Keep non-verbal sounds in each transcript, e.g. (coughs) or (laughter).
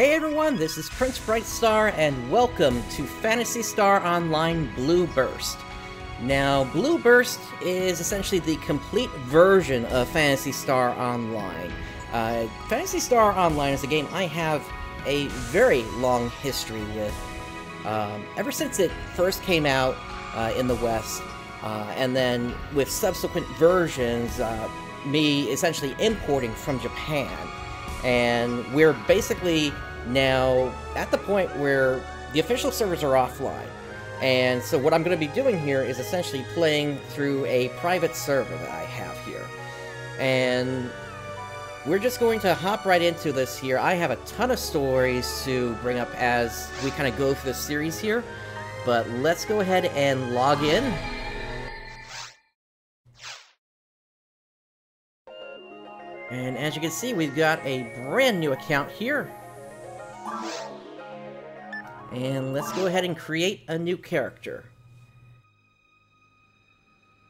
Hey everyone, this is Prince Brightstar, and welcome to Phantasy Star Online Blue Burst. Now, Blue Burst is essentially the complete version of Phantasy Star Online. Uh, Phantasy Star Online is a game I have a very long history with. Um, ever since it first came out uh, in the West, uh, and then with subsequent versions, uh, me essentially importing from Japan and we're basically now at the point where the official servers are offline. And so what I'm going to be doing here is essentially playing through a private server that I have here. And we're just going to hop right into this here. I have a ton of stories to bring up as we kind of go through the series here. But let's go ahead and log in. And as you can see, we've got a brand new account here. And let's go ahead and create a new character.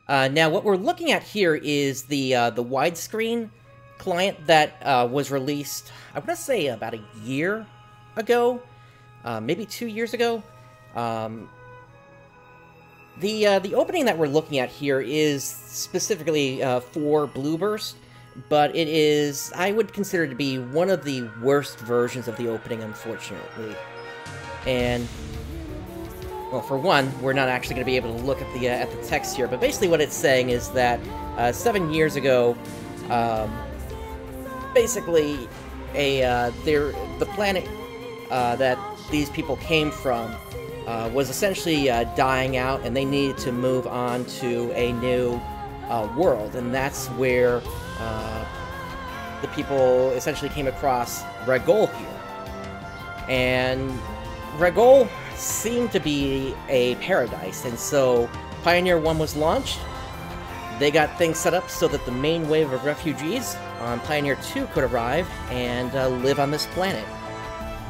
Uh, now, what we're looking at here is the uh, the widescreen client that uh, was released, I want to say about a year ago, uh, maybe two years ago. Um, the uh, the opening that we're looking at here is specifically uh, for Blueburst but it is, I would consider to be one of the worst versions of the opening, unfortunately. And, well, for one, we're not actually going to be able to look at the uh, at the text here, but basically what it's saying is that uh, seven years ago, um, basically, a uh, there the planet uh, that these people came from uh, was essentially uh, dying out, and they needed to move on to a new world, and that's where uh, the people essentially came across Ragol here. And Ragol seemed to be a paradise, and so Pioneer 1 was launched. They got things set up so that the main wave of refugees on Pioneer 2 could arrive and uh, live on this planet.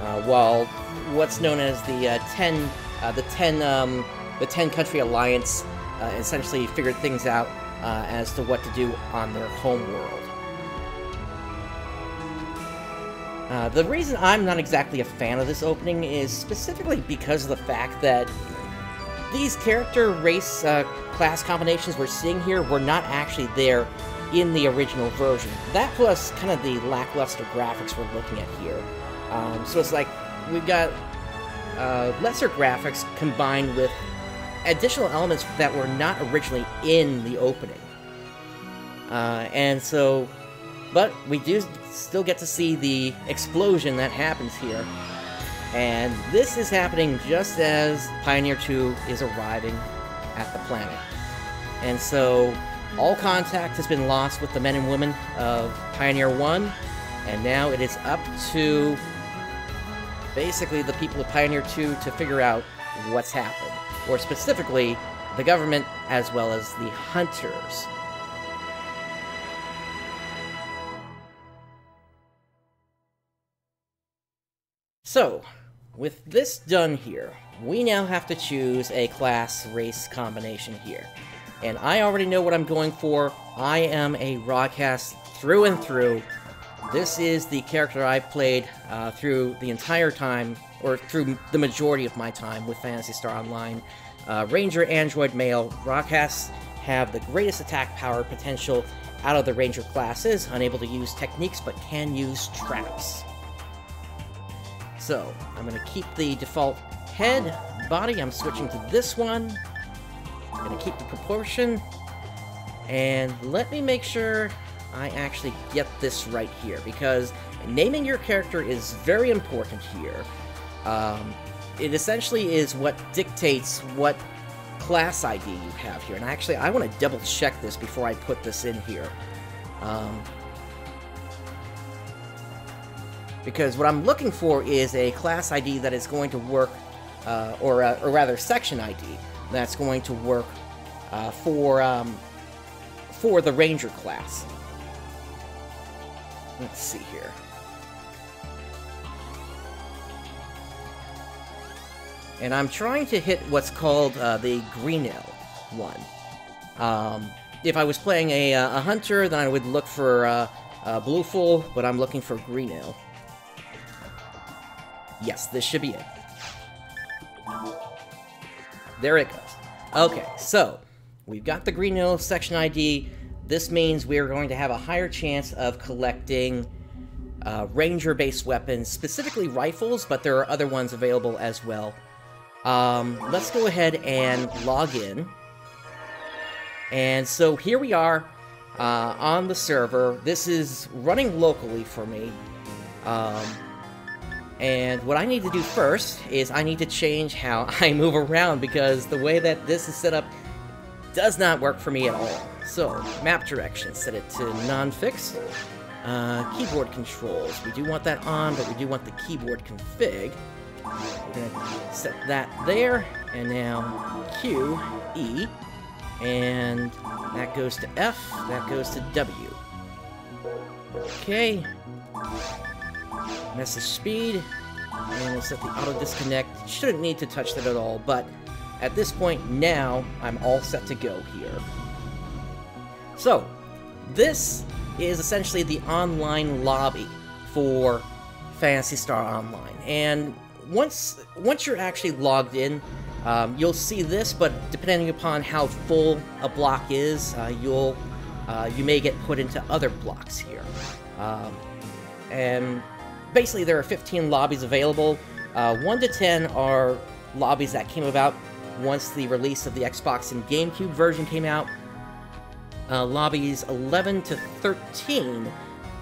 Uh, while what's known as the uh, 10, uh, the 10, um, the 10 country alliance uh, essentially figured things out uh, as to what to do on their home world. Uh, the reason I'm not exactly a fan of this opening is specifically because of the fact that these character race uh, class combinations we're seeing here were not actually there in the original version. That plus kind of the lackluster graphics we're looking at here. Um, so it's like we've got uh, lesser graphics combined with additional elements that were not originally in the opening. Uh, and so, but we do still get to see the explosion that happens here. And this is happening just as Pioneer 2 is arriving at the planet. And so, all contact has been lost with the men and women of Pioneer 1, and now it is up to basically the people of Pioneer 2 to figure out what's happened or specifically, the government as well as the hunters. So, with this done here, we now have to choose a class-race combination here. And I already know what I'm going for. I am a RAcast through and through. This is the character I've played uh, through the entire time or through the majority of my time with Phantasy Star Online. Uh, Ranger, Android, Male, RAcasts have the greatest attack power potential out of the Ranger classes, unable to use techniques but can use traps. So, I'm going to keep the default head, body, I'm switching to this one. I'm going to keep the proportion, and let me make sure I actually get this right here, because naming your character is very important here. Um, it essentially is what dictates what class ID you have here. And actually, I want to double check this before I put this in here. Um, because what I'm looking for is a class ID that is going to work, uh, or, uh, or rather section ID, that's going to work uh, for, um, for the Ranger class. Let's see here. and I'm trying to hit what's called uh, the Greenill one. Um, if I was playing a, uh, a, hunter, then I would look for uh, uh, Bluefull, but I'm looking for green Greenill. Yes, this should be it. There it goes. Okay, so we've got the Greenill section ID. This means we're going to have a higher chance of collecting uh, ranger-based weapons, specifically rifles, but there are other ones available as well. Um, let's go ahead and log in. And so here we are uh, on the server. This is running locally for me. Um, and what I need to do first is I need to change how (laughs) I move around because the way that this is set up does not work for me at all. So, map direction, set it to non-fixed. Uh, keyboard controls, we do want that on, but we do want the keyboard config. We're gonna set that there, and now Q, E, and that goes to F, that goes to W. Okay. Message speed, and we'll set the auto disconnect. Shouldn't need to touch that at all, but at this point now, I'm all set to go here. So, this is essentially the online lobby for Phantasy Star Online, and once once you're actually logged in, um, you'll see this, but depending upon how full a block is, uh, you'll uh, you may get put into other blocks here. Um, and basically, there are 15 lobbies available. Uh, 1 to 10 are lobbies that came about once the release of the Xbox and GameCube version came out. Uh, lobbies 11 to 13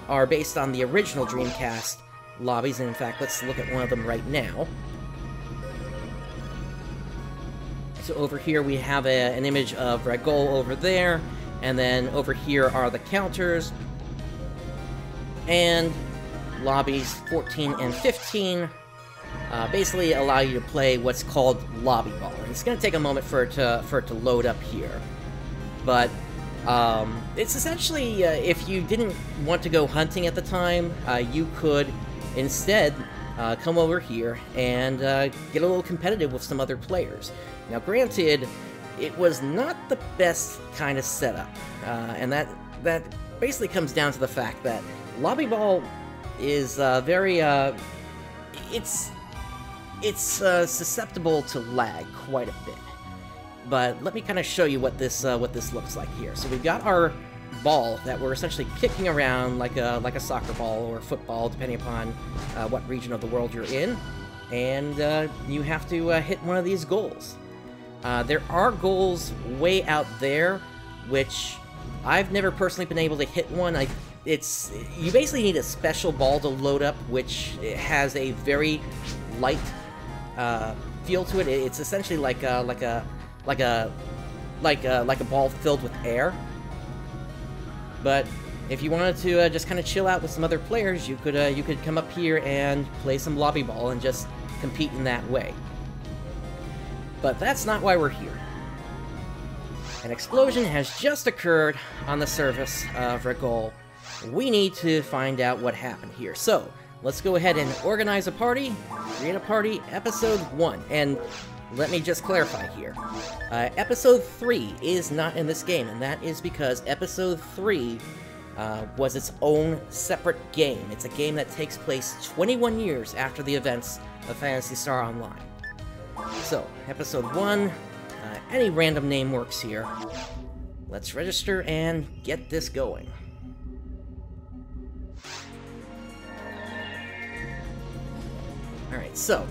are based on the original Dreamcast lobbies, and in fact, let's look at one of them right now. So over here we have a, an image of Ragol over there, and then over here are the counters, and lobbies 14 and 15 uh, basically allow you to play what's called lobby ball. And it's going to take a moment for it to for it to load up here, but um, it's essentially uh, if you didn't want to go hunting at the time, uh, you could instead uh, come over here and uh, get a little competitive with some other players. Now, granted, it was not the best kind of setup, uh, and that that basically comes down to the fact that lobby ball is very it's it's uh, susceptible to lag quite a bit. But let me kind of show you what this uh, what this looks like here. So we've got our ball that we're essentially kicking around like a like a soccer ball or football, depending upon uh, what region of the world you're in, and uh, you have to uh, hit one of these goals. Uh, there are goals way out there, which I've never personally been able to hit one. I it's you basically need a special ball to load up, which has a very light uh, feel to it. It's essentially like a, like a like a like a, like a ball filled with air. But if you wanted to uh, just kind of chill out with some other players, you could uh, you could come up here and play some lobby ball and just compete in that way. But that's not why we're here. An explosion has just occurred on the surface of Ragol. We need to find out what happened here. So, let's go ahead and organize a party, create a party, episode 1. And let me just clarify here. Uh, episode 3 is not in this game, and that is because episode 3 uh, was its own separate game. It's a game that takes place 21 years after the events of Phantasy Star Online. So, episode 1, uh, any random name works here. Let's register and get this going. Alright, so,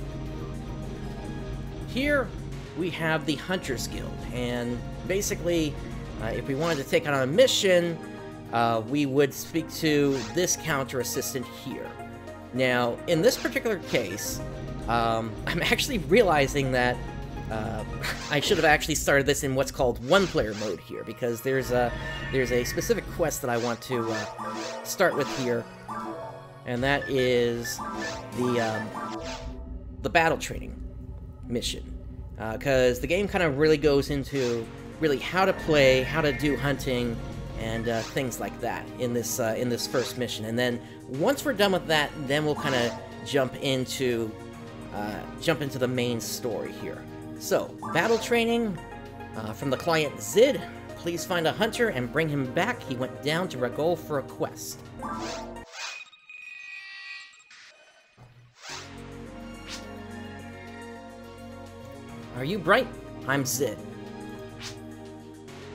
here we have the Hunters Guild, and basically, uh, if we wanted to take on a mission, uh, we would speak to this counter assistant here. Now, in this particular case, um, (laughs) I'm actually realizing that uh, (laughs) I should have actually started this in what's called one-player mode here, because there's a there's a specific quest that I want to uh, start with here, and that is the um, the battle training mission. Because uh, the game kind of really goes into really how to play, how to do hunting, and uh, things like that in this uh, in this first mission. And then once we're done with that, then we'll kind of jump into uh, jump into the main story here. So battle training uh, from the client Zidd. Please find a hunter and bring him back. He went down to Ragol for a quest. Are you bright? I'm Zidd.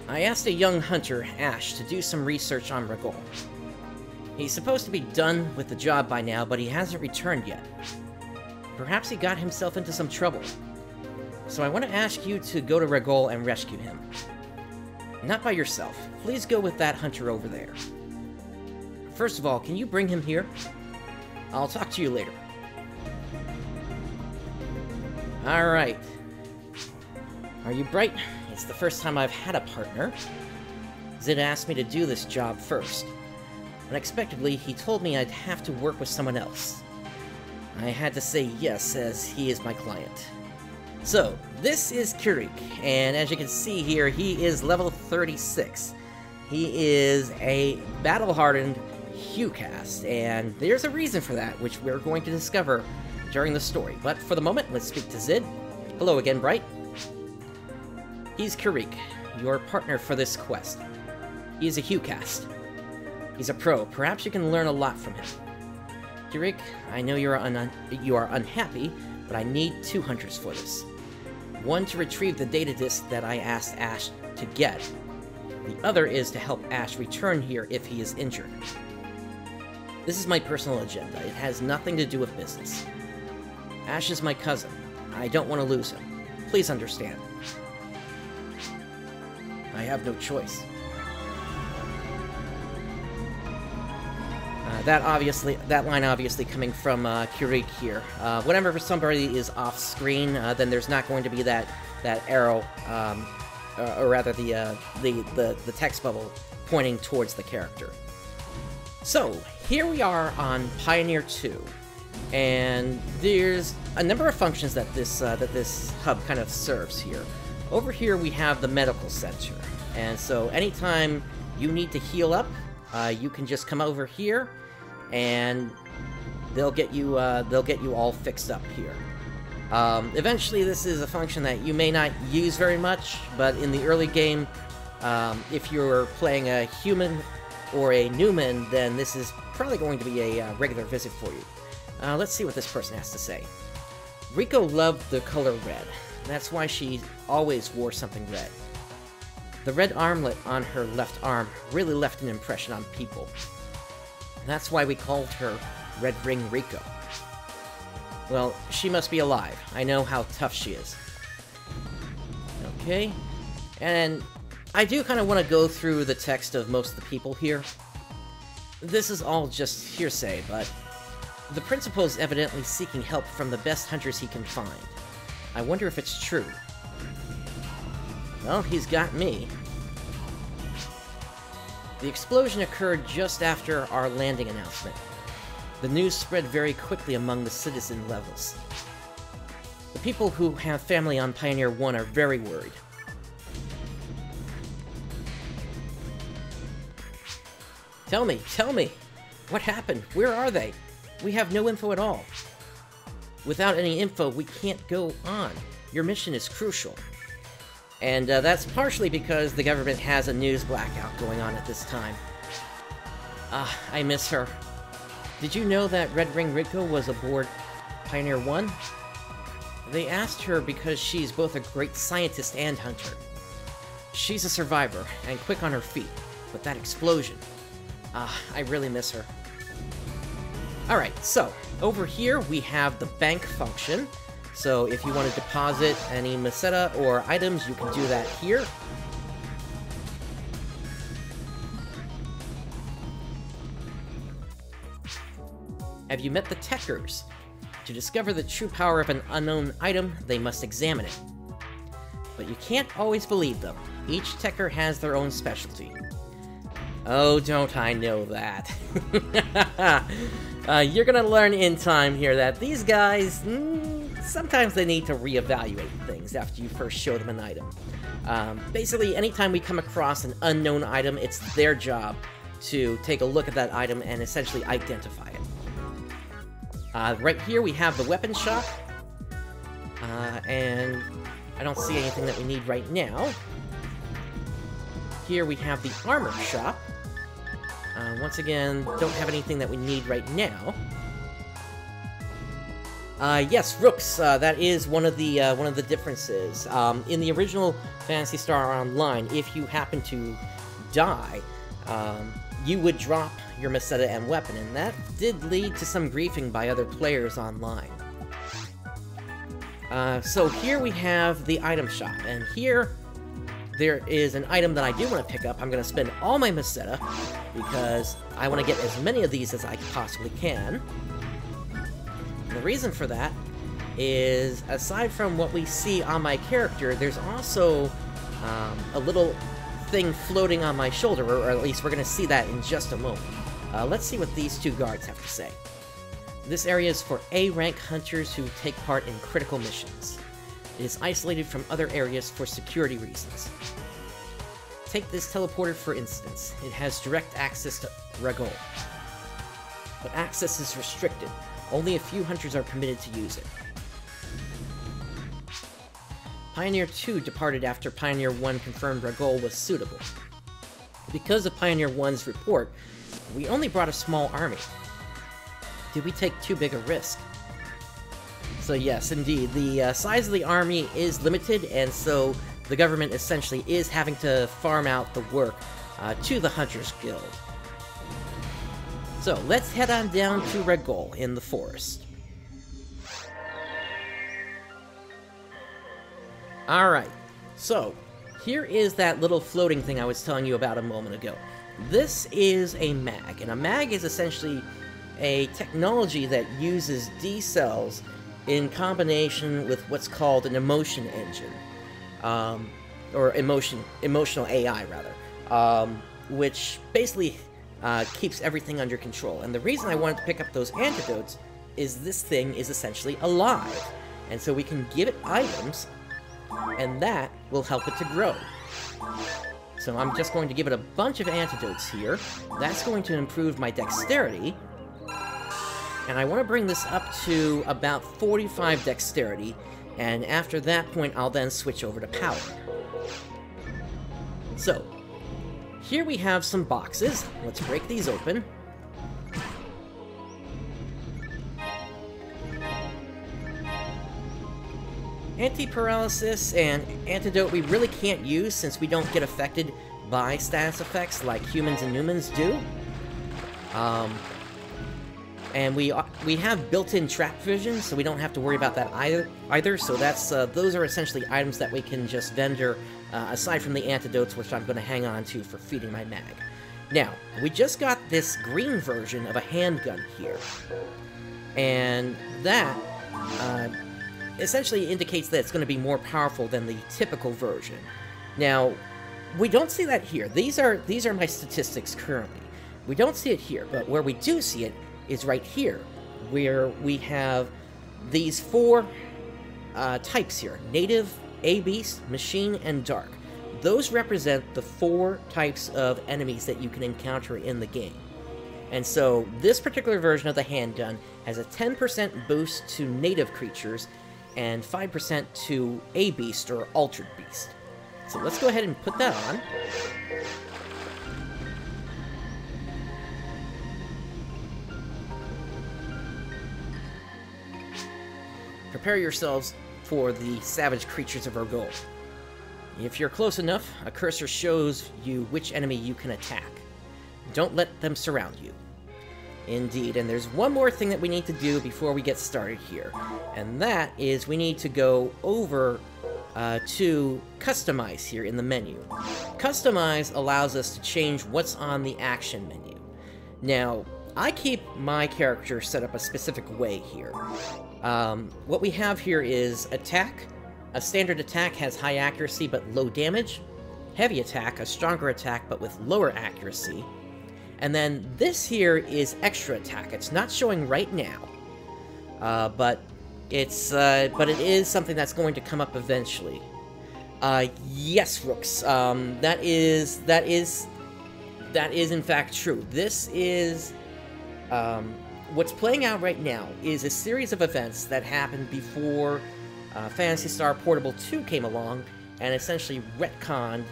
I asked a young hunter, Ash, to do some research on Ragol. He's supposed to be done with the job by now, but he hasn't returned yet. Perhaps he got himself into some trouble. So I want to ask you to go to Ragol and rescue him. Not by yourself. Please go with that hunter over there. First of all, can you bring him here? I'll talk to you later. Alright. Are you bright? It's the first time I've had a partner. Zidd asked me to do this job first. Unexpectedly, he told me I'd have to work with someone else. I had to say yes, as he is my client. So, this is Kireek, and as you can see here, he is level 36. He is a battle-hardened HuCast, and there's a reason for that, which we're going to discover during the story. But for the moment, let's speak to Zidd. Hello again, Bright. He's Kireek, your partner for this quest. He is a HuCast. He's a pro. Perhaps you can learn a lot from him. Kireek, I know you are, un you are unhappy, but I need two hunters for this. One to retrieve the data disk that I asked Ash to get. The other is to help Ash return here if he is injured. This is my personal agenda. It has nothing to do with business. Ash is my cousin. I don't want to lose him. Please understand. I have no choice. Uh, that obviously, that line obviously coming from uh, Kireek here. Uh, whenever somebody is off screen, uh, then there's not going to be that that arrow, um, uh, or rather the, uh, the the the text bubble pointing towards the character. So here we are on Pioneer 2, and there's a number of functions that this that this hub kind of serves here. Over here we have the medical center, and so anytime you need to heal up, uh, you can just come over here, and they'll get you uh, they'll get you all fixed up here. Um, eventually, this is a function that you may not use very much, but in the early game, um, if you're playing a human or a Newman, then this is probably going to be a uh, regular visit for you. Uh, let's see what this person has to say. Rico loved the color red. That's why she always wore something red. The red armlet on her left arm really left an impression on people. That's why we called her Red Ring Rico. Well, she must be alive. I know how tough she is. Okay. And I do kind of want to go through the text of most of the people here. This is all just hearsay, but the principal is evidently seeking help from the best hunters he can find. I wonder if it's true. Well, he's got me. The explosion occurred just after our landing announcement. The news spread very quickly among the citizen levels. The people who have family on Pioneer 1 are very worried. Tell me, tell me! What happened? Where are they? We have no info at all. Without any info, we can't go on. Your mission is crucial. And uh, that's partially because the government has a news blackout going on at this time. Ah, I miss her. Did you know that Red Ring Rico was aboard Pioneer 1? They asked her because she's both a great scientist and hunter. She's a survivor, and quick on her feet, but that explosion... Ah, I really miss her. Alright, so, over here we have the bank function. So if you want to deposit any Meseta or items, you can do that here. Have you met the Tekkers? To discover the true power of an unknown item, they must examine it. But you can't always believe them. Each Tekker has their own specialty. Oh, don't I know that. (laughs) uh, you're gonna learn in time here that these guys, mm, sometimes they need to reevaluate things after you first show them an item. Um, basically, anytime we come across an unknown item, it's their job to take a look at that item and essentially identify it. Uh, right here we have the weapon shop, uh, and I don't see anything that we need right now. Here we have the armor shop. Uh, once again, don't have anything that we need right now. Uh, yes, rooks. Uh, that is one of the uh, one of the differences. Um, in the original Phantasy Star Online, if you happen to die, um, you would drop your Meseta and weapon, and that did lead to some griefing by other players online. Uh, so here we have the item shop, and here there is an item that I do want to pick up. I'm going to spend all my Meseta, because I want to get as many of these as I possibly can. And the reason for that is, aside from what we see on my character, there's also um, a little thing floating on my shoulder, or at least we're going to see that in just a moment. Uh, let's see what these two guards have to say. This area is for A-rank hunters who take part in critical missions. It is isolated from other areas for security reasons. Take this teleporter for instance. It has direct access to Ragol. But access is restricted. Only a few hunters are permitted to use it. Pioneer 2 departed after Pioneer 1 confirmed Ragol was suitable. Because of Pioneer 1's report, we only brought a small army. Did we take too big a risk? So yes, indeed, the uh, size of the army is limited, and so the government essentially is having to farm out the work uh, to the Hunters Guild. So let's head on down to Ragol in the forest. Alright, so here is that little floating thing I was telling you about a moment ago. This is a mag, and a mag is essentially a technology that uses D cells in combination with what's called an emotion engine, um, or emotion emotional AI rather, um, which basically uh, keeps everything under control. And the reason I wanted to pick up those antidotes is this thing is essentially alive, and so we can give it items, and that will help it to grow. So I'm just going to give it a bunch of antidotes here. That's going to improve my dexterity, and I want to bring this up to about 45 dexterity, and after that point, I'll then switch over to power. So, here we have some boxes. Let's break these open. Anti-paralysis and antidote we really can't use since we don't get affected by status effects like humans and Newmans do. Um, and we uh, we have built-in trap vision, so we don't have to worry about that either. Either, so that's uh, those are essentially items that we can just vendor, uh, aside from the antidotes, which I'm going to hang on to for feeding my mag. Now, we just got this green version of a handgun here, and that uh, essentially indicates that it's going to be more powerful than the typical version. Now, we don't see that here. These are these are my statistics currently. We don't see it here, but where we do see it is right here, where we have these four uh, types here native, A Beast, Machine, and Dark. Those represent the four types of enemies that you can encounter in the game. And so, this particular version of the handgun has a 10% boost to native creatures and 5% to A Beast or Altered Beast. So let's go ahead and put that on. Prepare yourselves for the savage creatures of Ragol. If you're close enough, a cursor shows you which enemy you can attack. Don't let them surround you. Indeed, and there's one more thing that we need to do before we get started here, and that is we need to go over uh, to Customize here in the menu. Customize allows us to change what's on the action menu. Now, I keep my character set up a specific way here. Um, what we have here is attack. A standard attack has high accuracy but low damage. Heavy attack, a stronger attack but with lower accuracy. And then this here is extra attack. It's not showing right now, uh, but it's uh, but it is something that's going to come up eventually. Uh, yes, Rooks. Um, that is that is that is in fact true. This is um, what's playing out right now is a series of events that happened before uh, Phantasy Star Portable 2 came along and essentially retconned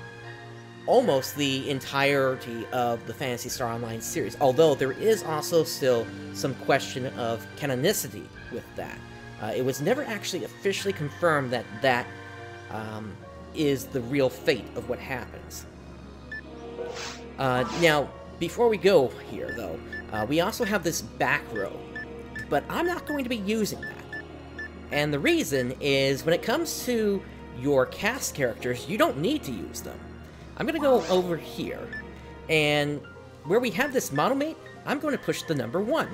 almost the entirety of the Phantasy Star Online series, although there is also still some question of canonicity with that. Uh, it was never actually officially confirmed that that um, is the real fate of what happens. Uh, now, before we go here, though, uh, we also have this back row, but I'm not going to be using that. And the reason is when it comes to your cast characters, you don't need to use them. I'm going to go over here, and where we have this monomate, I'm going to push the number 1.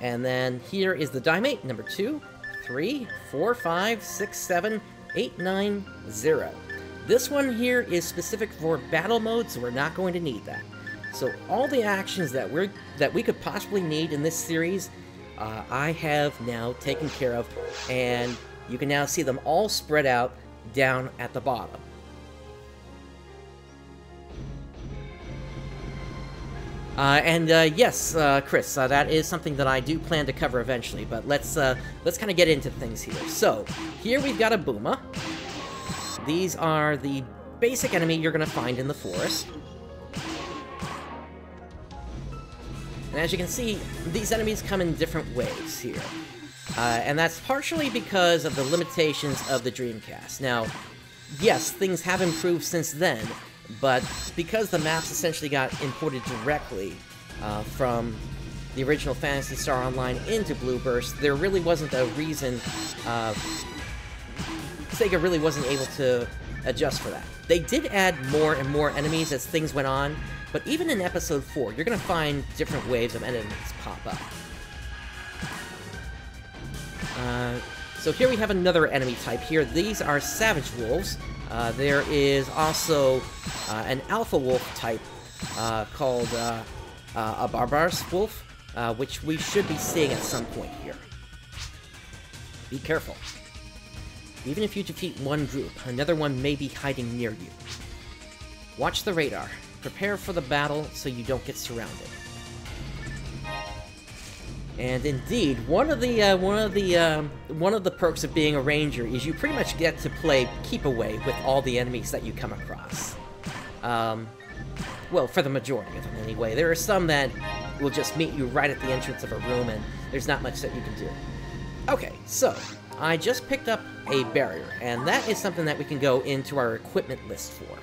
And then here is the dimate, number 2, 3, 4, 5, 6, 7, 8, 9, 0. This one here is specific for battle mode, so we're not going to need that. So all the actions that we're that we could possibly need in this series, uh, I have now taken care of, and you can now see them all spread out down at the bottom. Uh, and uh, yes, uh, Chris, uh, that is something that I do plan to cover eventually. But let's uh, let's kind of get into things here. So here we've got a Booma. These are the basic enemy you're going to find in the forest. And as you can see, these enemies come in different ways here. Uh, and that's partially because of the limitations of the Dreamcast. Now, yes, things have improved since then, but because the maps essentially got imported directly uh, from the original Phantasy Star Online into Blue Burst, there really wasn't a reason uh, Sega really wasn't able to adjust for that. They did add more and more enemies as things went on, but even in Episode 4, you're to find different waves of enemies pop up. Uh, so here we have another enemy type here. These are Savage Wolves. Uh, there is also uh, an Alpha Wolf type uh, called uh, uh, a Barbarous Wolf, which we should be seeing at some point here. Be careful. Even if you defeat one group, another one may be hiding near you. Watch the radar. Prepare for the battle so you don't get surrounded. And indeed, one of the uh, one of the uh, one of the perks of being a ranger is you pretty much get to play keep away with all the enemies that you come across. Um, well, for the majority of them anyway. There are some that will just meet you right at the entrance of a room, and there's not much that you can do. Okay, so I just picked up a barrier, and that is something that we can go into our equipment list for.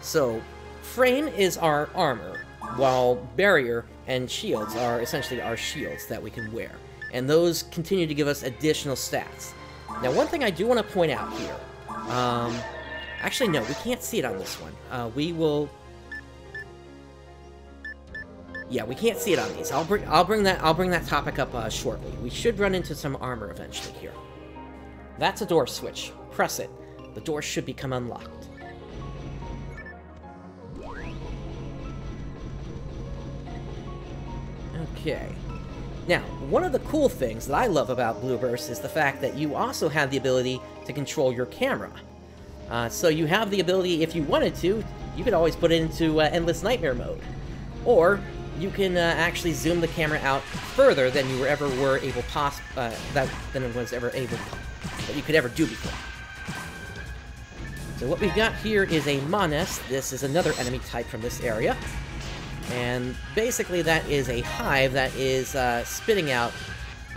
So, frame is our armor, while barrier and shields are essentially our shields that we can wear. And those continue to give us additional stats. Now, one thing I do want to point out here. Um, actually, no, we can't see it on this one. Uh, we will... Yeah, we can't see it on these. I'll bring I'll bring that I'll bring that topic up uh, shortly. We should run into some armor eventually here. That's a door switch. Press it. The door should become unlocked. Okay. Now, one of the cool things that I love about Blue Burst is the fact that you also have the ability to control your camera. Uh, so you have the ability, if you wanted to, you could always put it into uh, Endless Nightmare mode. Or, you can uh, actually zoom the camera out further than you ever were able pos uh, that than it was ever able that you could ever do before. So what we've got here is a Monest. This is another enemy type from this area. And basically that is a hive that is uh, spitting out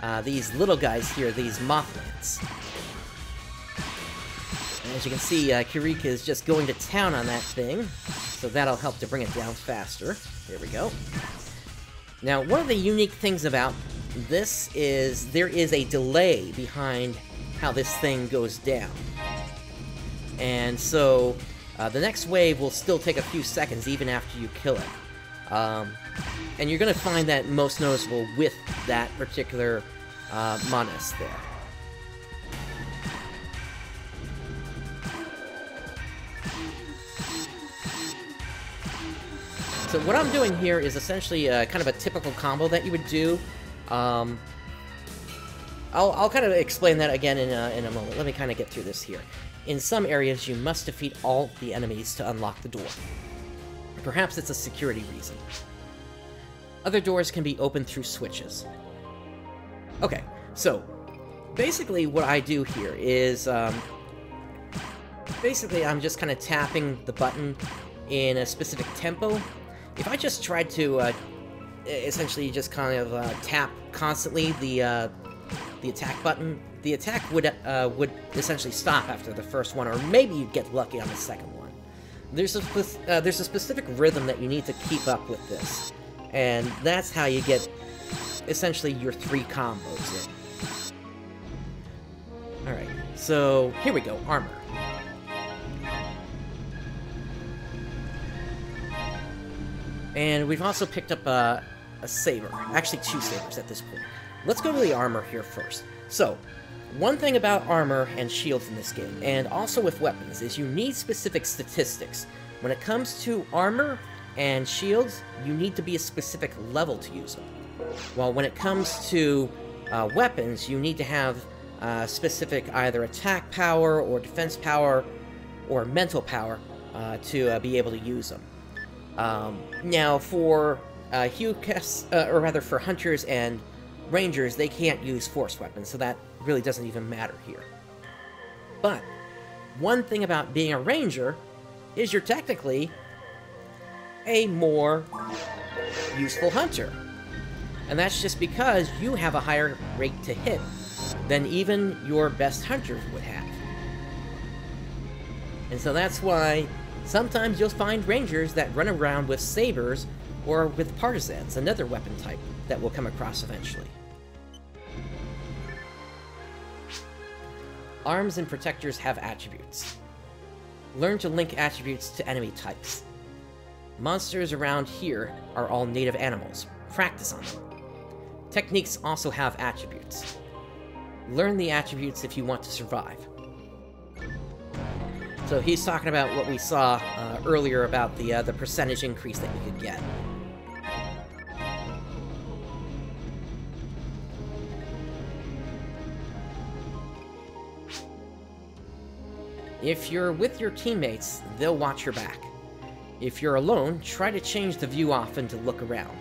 uh, these little guys here, these Mothmants. And as you can see, uh, Kirika is just going to town on that thing, so that'll help to bring it down faster. There we go. Now, one of the unique things about this is there is a delay behind how this thing goes down. And so, uh, the next wave will still take a few seconds even after you kill it. Um, and you're going to find that most noticeable with that particular uh, Monest there. So what I'm doing here is essentially uh, kind of a typical combo that you would do. Um, I'll, I'll kind of explain that again in a, in a moment. Let me kind of get through this here. In some areas, you must defeat all the enemies to unlock the door. Perhaps it's a security reason. Other doors can be opened through switches. Okay, so basically what I do here is, um, basically I'm just kind of tapping the button in a specific tempo. If I just tried to uh, essentially just kind of uh, tap constantly the uh, the attack button, the attack would uh, would essentially stop after the first one, or maybe you'd get lucky on the second one. There's a uh, there's a specific rhythm that you need to keep up with this, and that's how you get essentially your three combos in. All right, so here we go, armor. And we've also picked up a, a saber. Actually, two sabers at this point. Let's go to the armor here first. So, one thing about armor and shields in this game, and also with weapons, is you need specific statistics. When it comes to armor and shields, you need to be a specific level to use them. While when it comes to uh, weapons, you need to have uh, specific either attack power or defense power or mental power uh, to uh, be able to use them. Um, now, for uh, HuCast, uh, or rather for hunters and rangers, they can't use force weapons, so that really doesn't even matter here. But one thing about being a ranger is you're technically a more useful hunter. And that's just because you have a higher rate to hit than even your best hunters would have. And so that's why Sometimes you'll find rangers that run around with sabers or with partisans, another weapon type that we'll come across eventually. Arms and protectors have attributes. Learn to link attributes to enemy types. Monsters around here are all native animals. Practice on them. Techniques also have attributes. Learn the attributes if you want to survive. So he's talking about what we saw uh, earlier about the uh, the percentage increase that you could get. If you're with your teammates, they'll watch your back. If you're alone, try to change the view often to look around.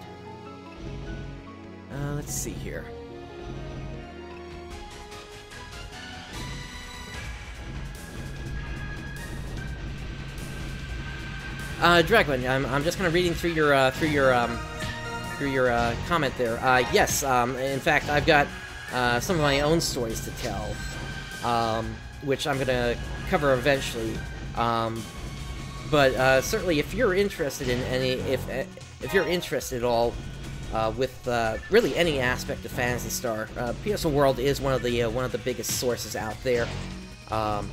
Uh, let's see here. Uh, I'm, I'm just kind of reading through your uh, through your um, through your uh, comment there. Uh, yes, um, in fact, I've got uh, some of my own stories to tell, um, which I'm gonna cover eventually. Um, but uh, certainly, if you're interested in any, if if you're interested at all uh, with uh, really any aspect of Phantasy Star, uh, PSO World is one of the uh, one of the biggest sources out there. Um,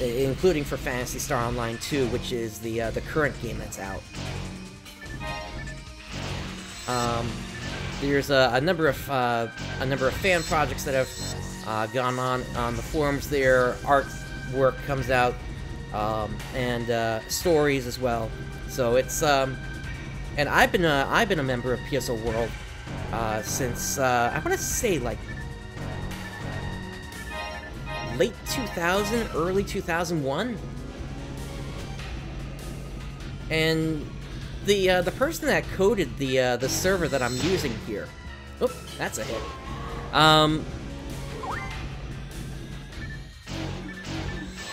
including for Phantasy Star Online 2, which is the uh, the current game that's out. Um, there's a, a, number of a number of fan projects that have gone on on the forums. There, artwork comes out, um, and uh, stories as well. So it's um, and I've been a, I've been a member of PSO World uh, since uh, I want to say like late 2000, early 2001. And the uh, the person that coded the uh, the server that I'm using here, oh, that's a hit. Um,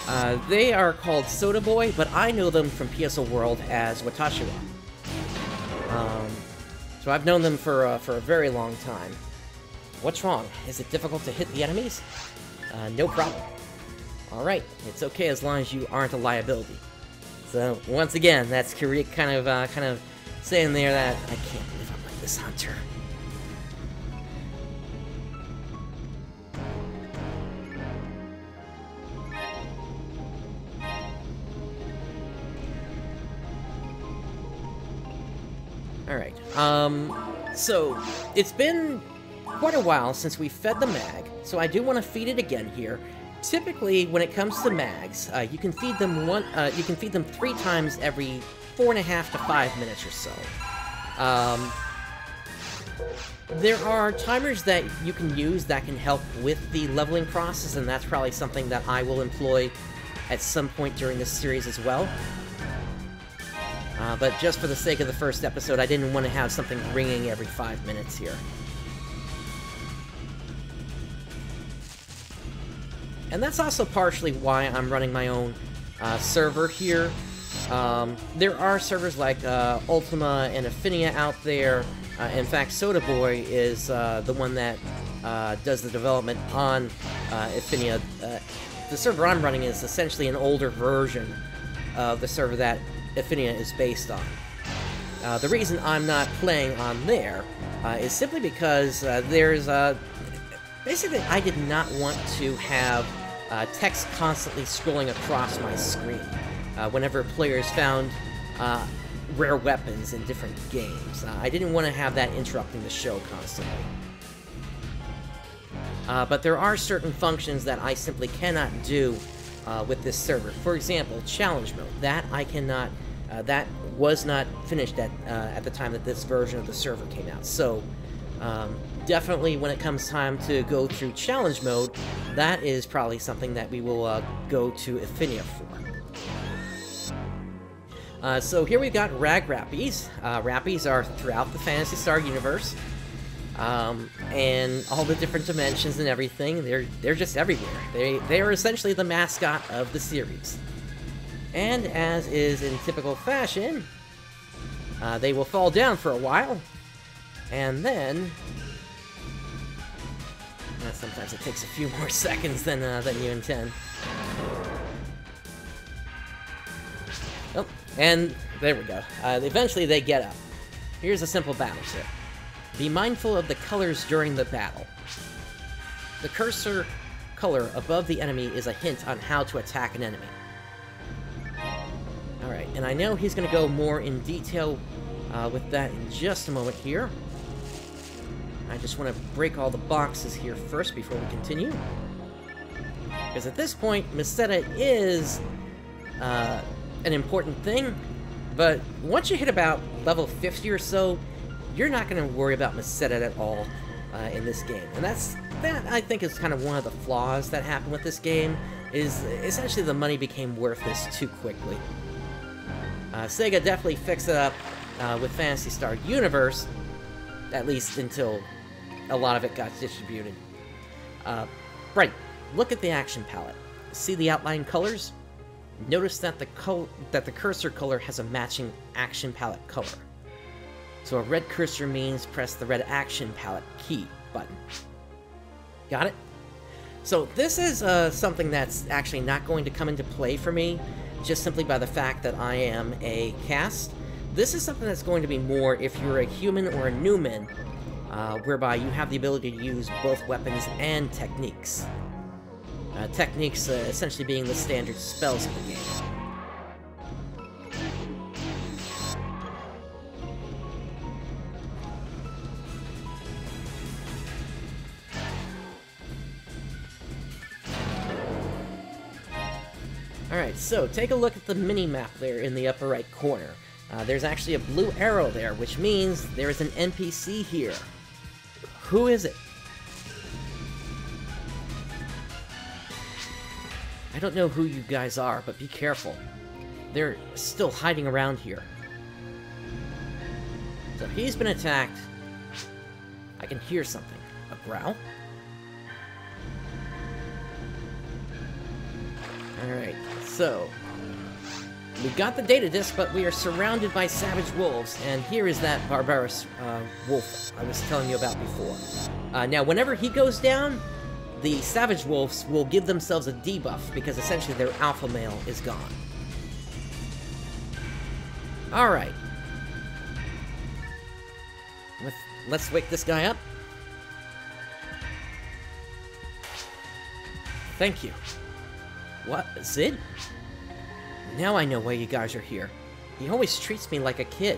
uh, they are called Soda Boy, but I know them from PSO World as Watashiwa. Um, so I've known them for uh, for a very long time. What's wrong? Is it difficult to hit the enemies? Uh, no problem. Alright, it's okay as long as you aren't a liability. So, once again, that's Kireek kind of, uh, kind of saying there that, I can't believe I'm like this hunter. Um, so, it's been quite a while since we fed the mag, so I do want to feed it again here. Typically, when it comes to mags, uh, you can feed them one. Uh, you can feed them three times every four and a half to five minutes or so. Um, there are timers that you can use that can help with the leveling process, and that's probably something that I will employ at some point during this series as well. Uh, but just for the sake of the first episode, I didn't want to have something ringing every five minutes here. And that's also partially why I'm running my own uh, server here. Um, there are servers like uh, Ultima and Ephinea out there. Uh, in fact, Soda Boy is uh, the one that uh, does the development on uh. Uh, the server I'm running is essentially an older version of the server that Ephinea is based on. Uh, the reason I'm not playing on there uh, is simply because uh, there's uh, basically I did not want to have uh, text constantly scrolling across my screen uh, whenever players found rare weapons in different games. I didn't want to have that interrupting the show constantly. but there are certain functions that I simply cannot do with this server. For example, challenge mode. That I cannot uh, that was not finished at uh, at the time that this version of the server came out. So um, definitely, when it comes time to go through challenge mode, that is probably something that we will uh, go to Ephinea for. Uh, so here we've got Rag Rappies. Uh, Rappies are throughout the Phantasy Star universe. Um, and all the different dimensions and everything, they're they're just everywhere. They they are essentially the mascot of the series. And as is in typical fashion, uh, they will fall down for a while, and then... Uh, sometimes it takes a few (laughs) more seconds than, uh, than you intend. Oh, and there we go. Uh, eventually they get up. Here's a simple battle tip. Be mindful of the colors during the battle. The cursor color above the enemy is a hint on how to attack an enemy. Alright, and I know he's going to go more in detail uh, with that in just a moment here. I just want to break all the boxes here first before we continue. Because at this point, Meseta is uh, an important thing, but once you hit about level 50 or so, you're not going to worry about Meseta at all uh, in this game. And that's that I think is kind of one of the flaws that happened with this game, is essentially the money became worthless too quickly. Uh, Sega definitely fixed it up uh, with Phantasy Star Universe, at least until a lot of it got distributed. Uh, right, look at the action palette. See the outline colors? Notice that the that the cursor color has a matching action palette color. So a red cursor means press the red action palette key button. Got it? So this is uh, something that's actually not going to come into play for me just simply by the fact that I am a cast. This is something that's going to be more if you're a human or a Newman, uh, whereby you have the ability to use both weapons and techniques. Uh, techniques uh, essentially being the standard spells of the game. Alright, so take a look at the mini-map there in the upper right corner. Uh, there's actually a blue arrow there, which means there is an NPC here. Who is it? I don't know who you guys are, but be careful. They're still hiding around here. So he's been attacked. I can hear something. A growl? Alright. So, we got the data disk, but we are surrounded by savage wolves, and here is that barbarous uh, wolf I was telling you about before. Uh, now, whenever he goes down, the savage wolves will give themselves a debuff, because essentially their alpha male is gone. Alright. Let's, let's wake this guy up. Thank you. What? Zidd? Now I know why you guys are here. He always treats me like a kid.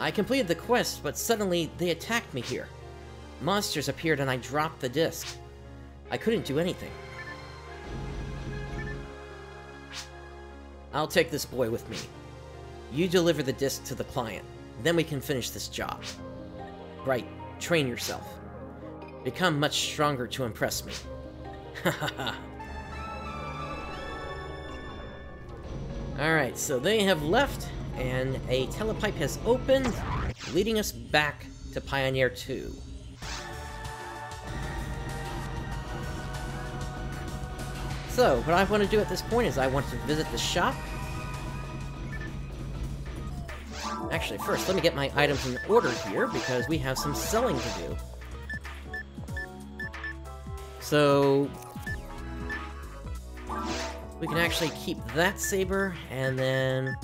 I completed the quest, but suddenly they attacked me here. Monsters appeared and I dropped the disc. I couldn't do anything. I'll take this boy with me. You deliver the disc to the client. Then we can finish this job. Right, train yourself. Become much stronger to impress me. (laughs) Ha ha ha. Alright, so they have left, and a telepipe has opened, leading us back to Pioneer 2. So, what I want to do at this point is I want to visit the shop. Actually, first, let me get my items in order here, because we have some selling to do. So... We can actually keep that saber, and then...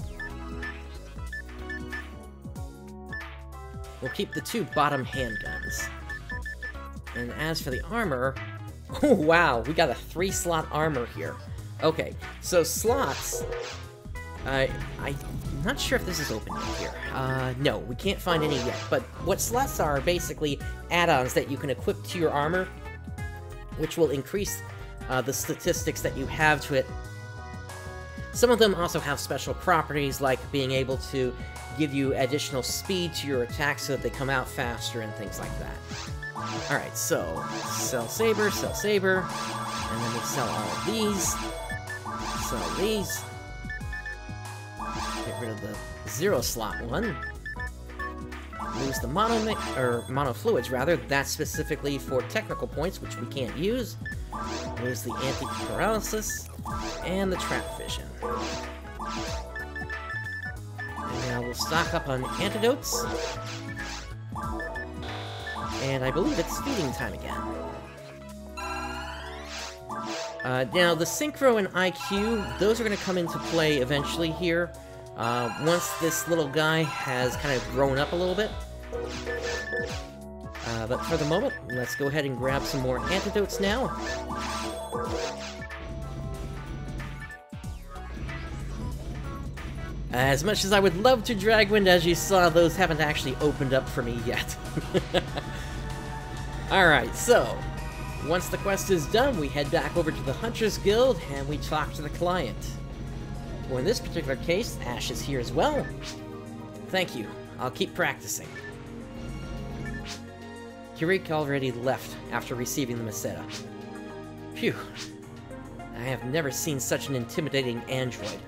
We'll keep the two bottom handguns. And as for the armor... (laughs) Oh, wow, we got a three-slot armor here. Okay, so slots... I, I'm not sure if this is open here. Uh, no, we can't find any yet. But what slots are basically add-ons that you can equip to your armor, which will increase uh, the statistics that you have to it. Some of them also have special properties, like being able to give you additional speed to your attacks so that they come out faster and things like that. Alright, so, sell Saber, sell Saber, and then we sell all of these, sell these, get rid of the zero slot one, lose the mono or mono fluids rather, that's specifically for technical points, which we can't use, lose the anti-paralysis, and the trap vision. And now we'll stock up on antidotes. And I believe it's feeding time again. Uh, now, the Synchro and IQ, those are going to come into play eventually here. Uh, once this little guy has kind of grown up a little bit. Uh, but for the moment, let's go ahead and grab some more antidotes now. As much as I would love to Dragwind, as you saw, those haven't actually opened up for me yet. (laughs) Alright, so, once the quest is done, we head back over to the Hunters Guild, and we talk to the client. Well, in this particular case, Ash is here as well. Thank you. I'll keep practicing. Kireek already left after receiving the Meseta. Phew. I have never seen such an intimidating android.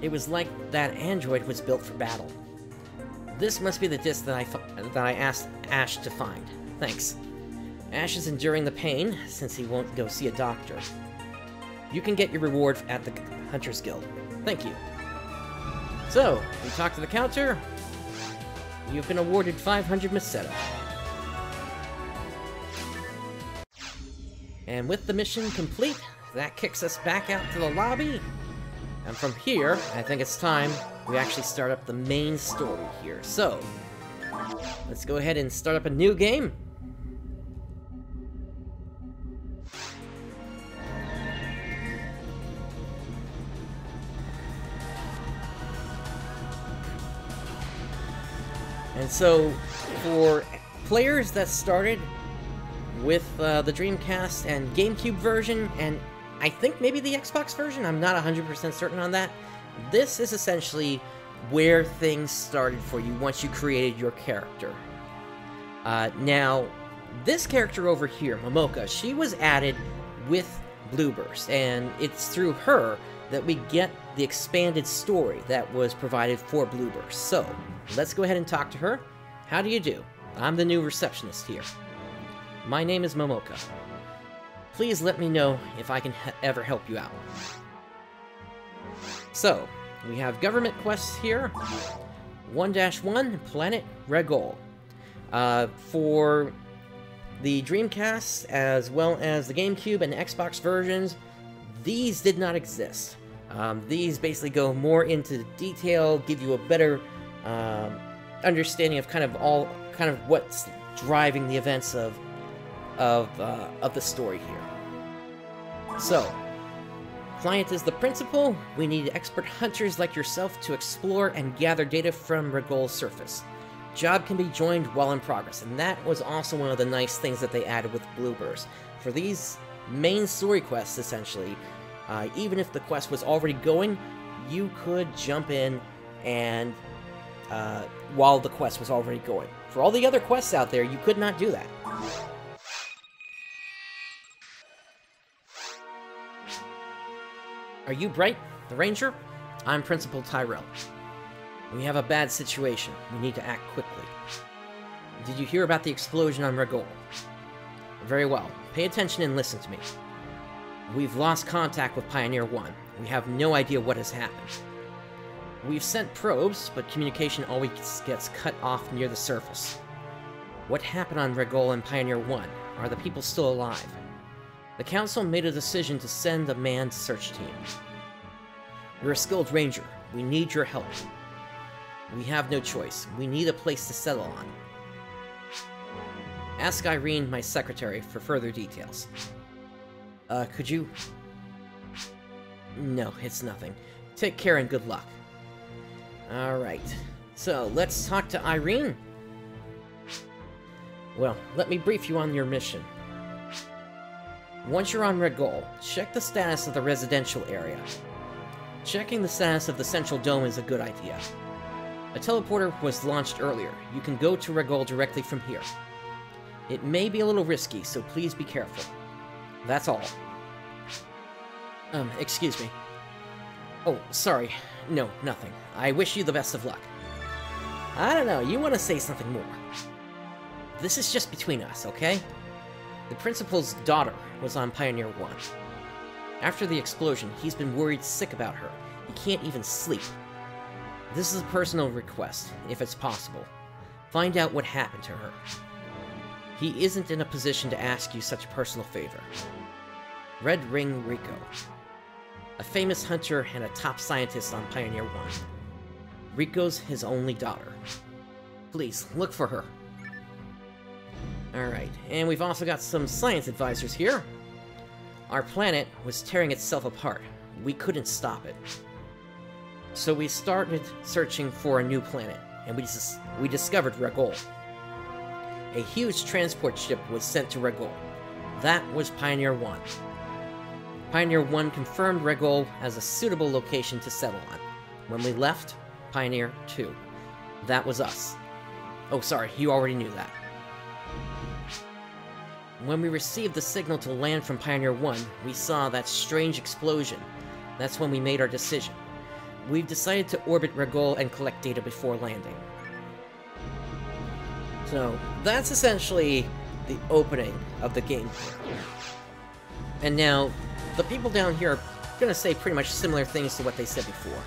It was like that android was built for battle. This must be the disc that I, that I asked Ash to find. Thanks. Ash is enduring the pain, since he won't go see a doctor. You can get your reward at the Hunter's Guild. Thank you. So, we talk to the counter. You've been awarded 500 Meseta. And with the mission complete, that kicks us back out to the lobby, and from here, I think it's time we actually start up the main story here. So, let's go ahead and start up a new game. And so, for players that started with uh, the Dreamcast and GameCube version, and I think maybe the Xbox version, I'm not 100% certain on that. This is essentially where things started for you once you created your character. Uh, now, this character over here, Momoka, she was added with Blue Burst, and it's through her that we get the expanded story that was provided for Blue Burst. So, let's go ahead and talk to her. How do you do? I'm the new receptionist here. My name is Momoka. Please let me know if I can ever help you out. So, we have government quests here. 1-1, Planet Ragol. Uh, for the Dreamcast, as well as the GameCube and Xbox versions, these did not exist. Um, these basically go more into detail, give you a better um, understanding of kind of all, kind of what's driving the events of of, uh, of the story here. So, client is the principal. We need expert hunters like yourself to explore and gather data from Ragol's surface. Job can be joined while in progress, and that was also one of the nice things that they added with Blue Burst. For these main story quests, essentially, uh, even if the quest was already going, you could jump in and uh, while the quest was already going. For all the other quests out there, you could not do that. Are you Bright, the Ranger? I'm Principal Tyrel. We have a bad situation. We need to act quickly. Did you hear about the explosion on Ragol? Very well. Pay attention and listen to me. We've lost contact with Pioneer 1. We have no idea what has happened. We've sent probes, but communication always gets cut off near the surface. What happened on Ragol and Pioneer 1? Are the people still alive? The Council made a decision to send a manned search team. You're a skilled ranger. We need your help. We have no choice. We need a place to settle on. Ask Irene, my secretary, for further details. Uh, could you... No, it's nothing. Take care and good luck. Alright. So, let's talk to Irene. Well, let me brief you on your mission. Once you're on Ragol, check the status of the residential area. Checking the status of the central dome is a good idea. A teleporter was launched earlier. You can go to Ragol directly from here. It may be a little risky, so please be careful. That's all. Um, excuse me. Oh, sorry. No, nothing. I wish you the best of luck. I don't know, you want to say something more. This is just between us, okay? The principal's daughter was on Pioneer 1. After the explosion, he's been worried sick about her. He can't even sleep. This is a personal request, if it's possible. Find out what happened to her. He isn't in a position to ask you such a personal favor. Red Ring Rico. A famous hunter and a top scientist on Pioneer 1. Rico's his only daughter. Please, look for her. Alright, and we've also got some science advisors here. Our planet was tearing itself apart. We couldn't stop it. So we started searching for a new planet, and we, dis we discovered Ragol. A huge transport ship was sent to Ragol. That was Pioneer 1. Pioneer 1 confirmed Ragol as a suitable location to settle on. When we left, Pioneer 2. That was us. Oh, sorry, you already knew that. When we received the signal to land from Pioneer 1, we saw that strange explosion. That's when we made our decision. We've decided to orbit Ragol and collect data before landing. So, that's essentially the opening of the game. And now, the people down here are going to say pretty much similar things to what they said before.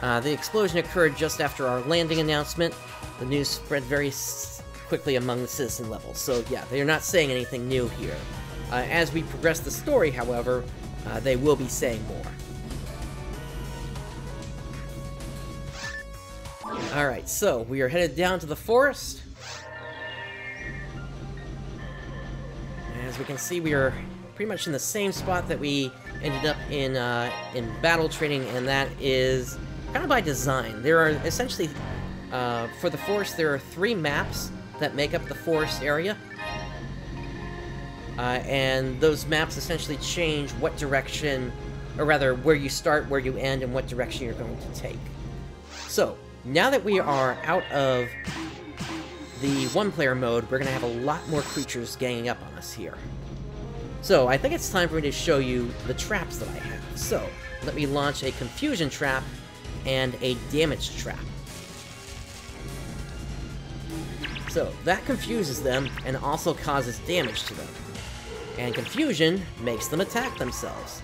Uh, the explosion occurred just after our landing announcement. The news spread very quickly among the citizen level. So yeah, they are not saying anything new here. Uh, as we progress the story, however, uh, they will be saying more. Alright, so we are headed down to the forest. As we can see, we are pretty much in the same spot that we ended up in uh, in battle training, and that is kind of by design. There are essentially, uh, for the forest, there are three maps that make up the forest area. Uh, and those maps essentially change what direction, or rather, where you start, where you end, and what direction you're going to take. So, now that we are out of the one-player mode, we're going to have a lot more creatures ganging up on us here. So, I think it's time for me to show you the traps that I have. So, let me launch a confusion trap and a damage trap. So, that confuses them and also causes damage to them. And confusion makes them attack themselves.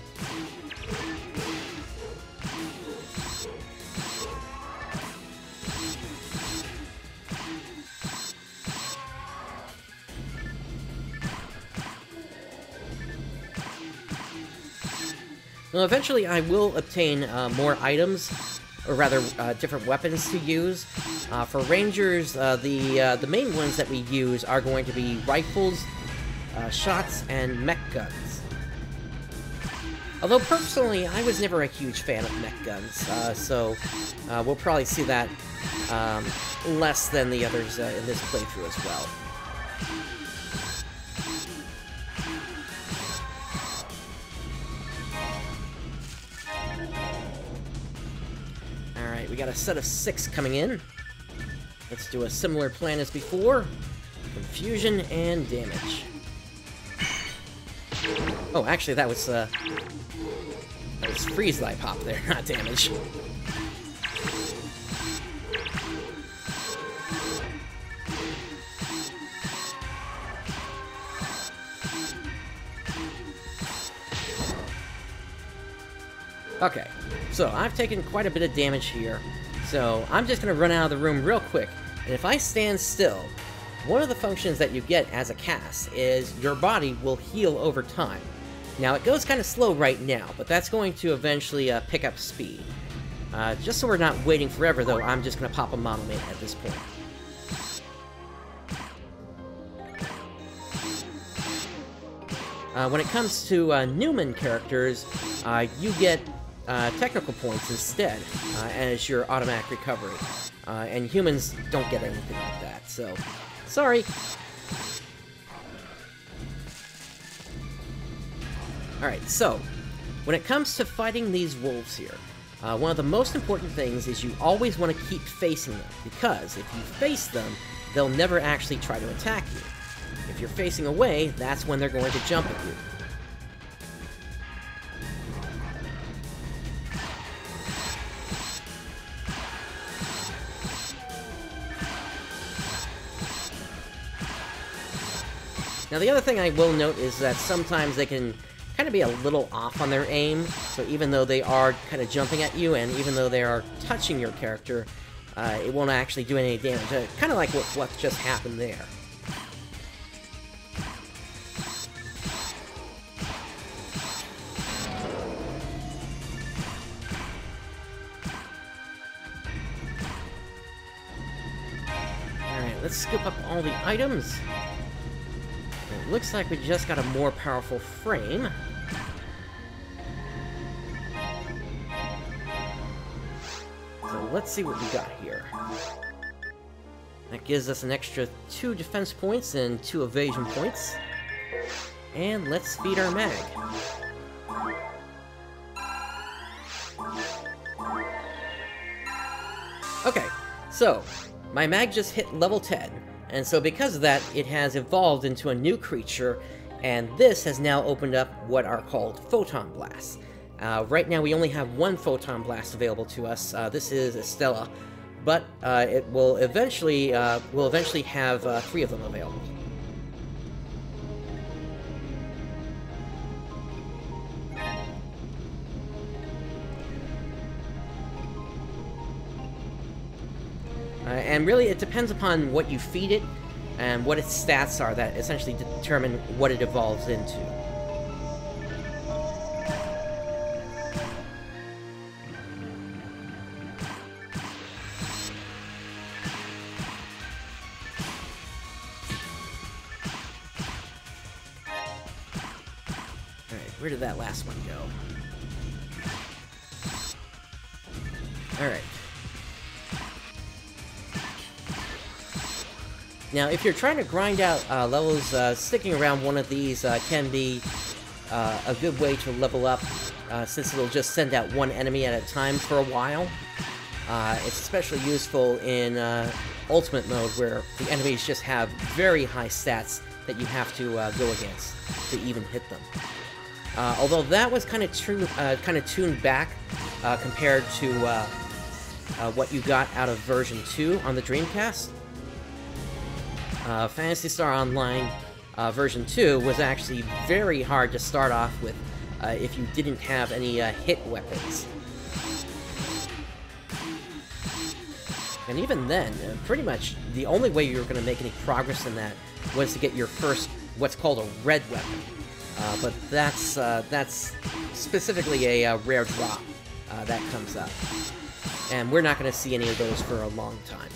Now, eventually I will obtain uh, more items or rather, uh, different weapons to use. Uh, for rangers, uh, the uh, the main ones that we use are going to be rifles, uh, shots, and mech guns. Although personally, I was never a huge fan of mech guns, so we'll probably see that um, less than the others in this playthrough as well. Alright, we got a set of six coming in. Let's do a similar plan as before. Confusion and damage. Oh, actually, that was, uh... That was freeze I popped there, (laughs) not damage. Okay, so I've taken quite a bit of damage here, so I'm just going to run out of the room real quick, and if I stand still, one of the functions that you get as a cast is your body will heal over time. Now, it goes kind of slow right now, but that's going to eventually uh, pick up speed. Uh, just so we're not waiting forever, though, I'm just going to pop a Monomate at this point. Uh, when it comes to uh, Newman characters, uh, you get uh, technical points instead uh, as your automatic recovery. Uh, and humans don't get anything like that, so sorry. Alright, so when it comes to fighting these wolves here, uh, one of the most important things is you always want to keep facing them, because if you face them, they'll never actually try to attack you. If you're facing away, that's when they're going to jump at you. Now the other thing I will note is that sometimes they can kind of be a little off on their aim, so even though they are kind of jumping at you, and even though they are touching your character, uh, it won't actually do any damage. Uh, kind of like what, just happened there. Alright, let's scoop up all the items. Looks like we just got a more powerful frame. So let's see what we got here. That gives us an extra two defense points and two evasion points. And let's feed our mag. Okay, so my mag just hit level 10, and so because of that, it has evolved into a new creature, and this has now opened up what are called Photon Blasts. Uh, right now we only have one Photon Blast available to us, uh, this is Estlla, but uh, it will eventually, uh, will eventually have uh, three of them available. Uh, and really, it depends upon what you feed it and what its stats are that essentially determine what it evolves into. Where did that last one go? Alright. Now, if you're trying to grind out uh, levels, uh, sticking around one of these uh, can be uh, a good way to level up, uh, since it'll just send out one enemy at a time for a while. Uh, it's especially useful in Ultimate mode, where the enemies just have very high stats that you have to go against to even hit them. although that was kind of kind of tuned back compared to what you got out of version 2 on the Dreamcast. Uh, Phantasy Star Online uh, version 2 was actually very hard to start off with uh, if you didn't have any uh, hit weapons. And even then, uh, pretty much the only way you were going to make any progress in that was to get your first, what's called a red weapon. Uh, but that's, that's specifically a rare drop that comes up. And we're not going to see any of those for a long time.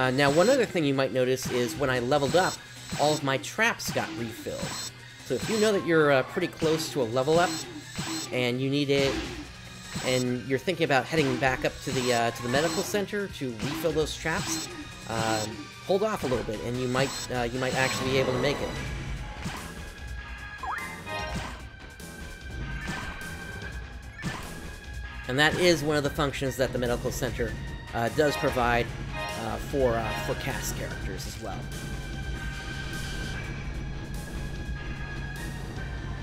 Uh, now, one other thing you might notice is when I leveled up, all of my traps got refilled. So if you know that you're uh, pretty close to a level up, and you need it, and you're thinking about heading back up to the uh, to the medical center to refill those traps, uh, hold off a little bit, and you might uh, you might actually be able to make it. And that is one of the functions that the medical center uh, does provide uh, for uh, for cast characters as well.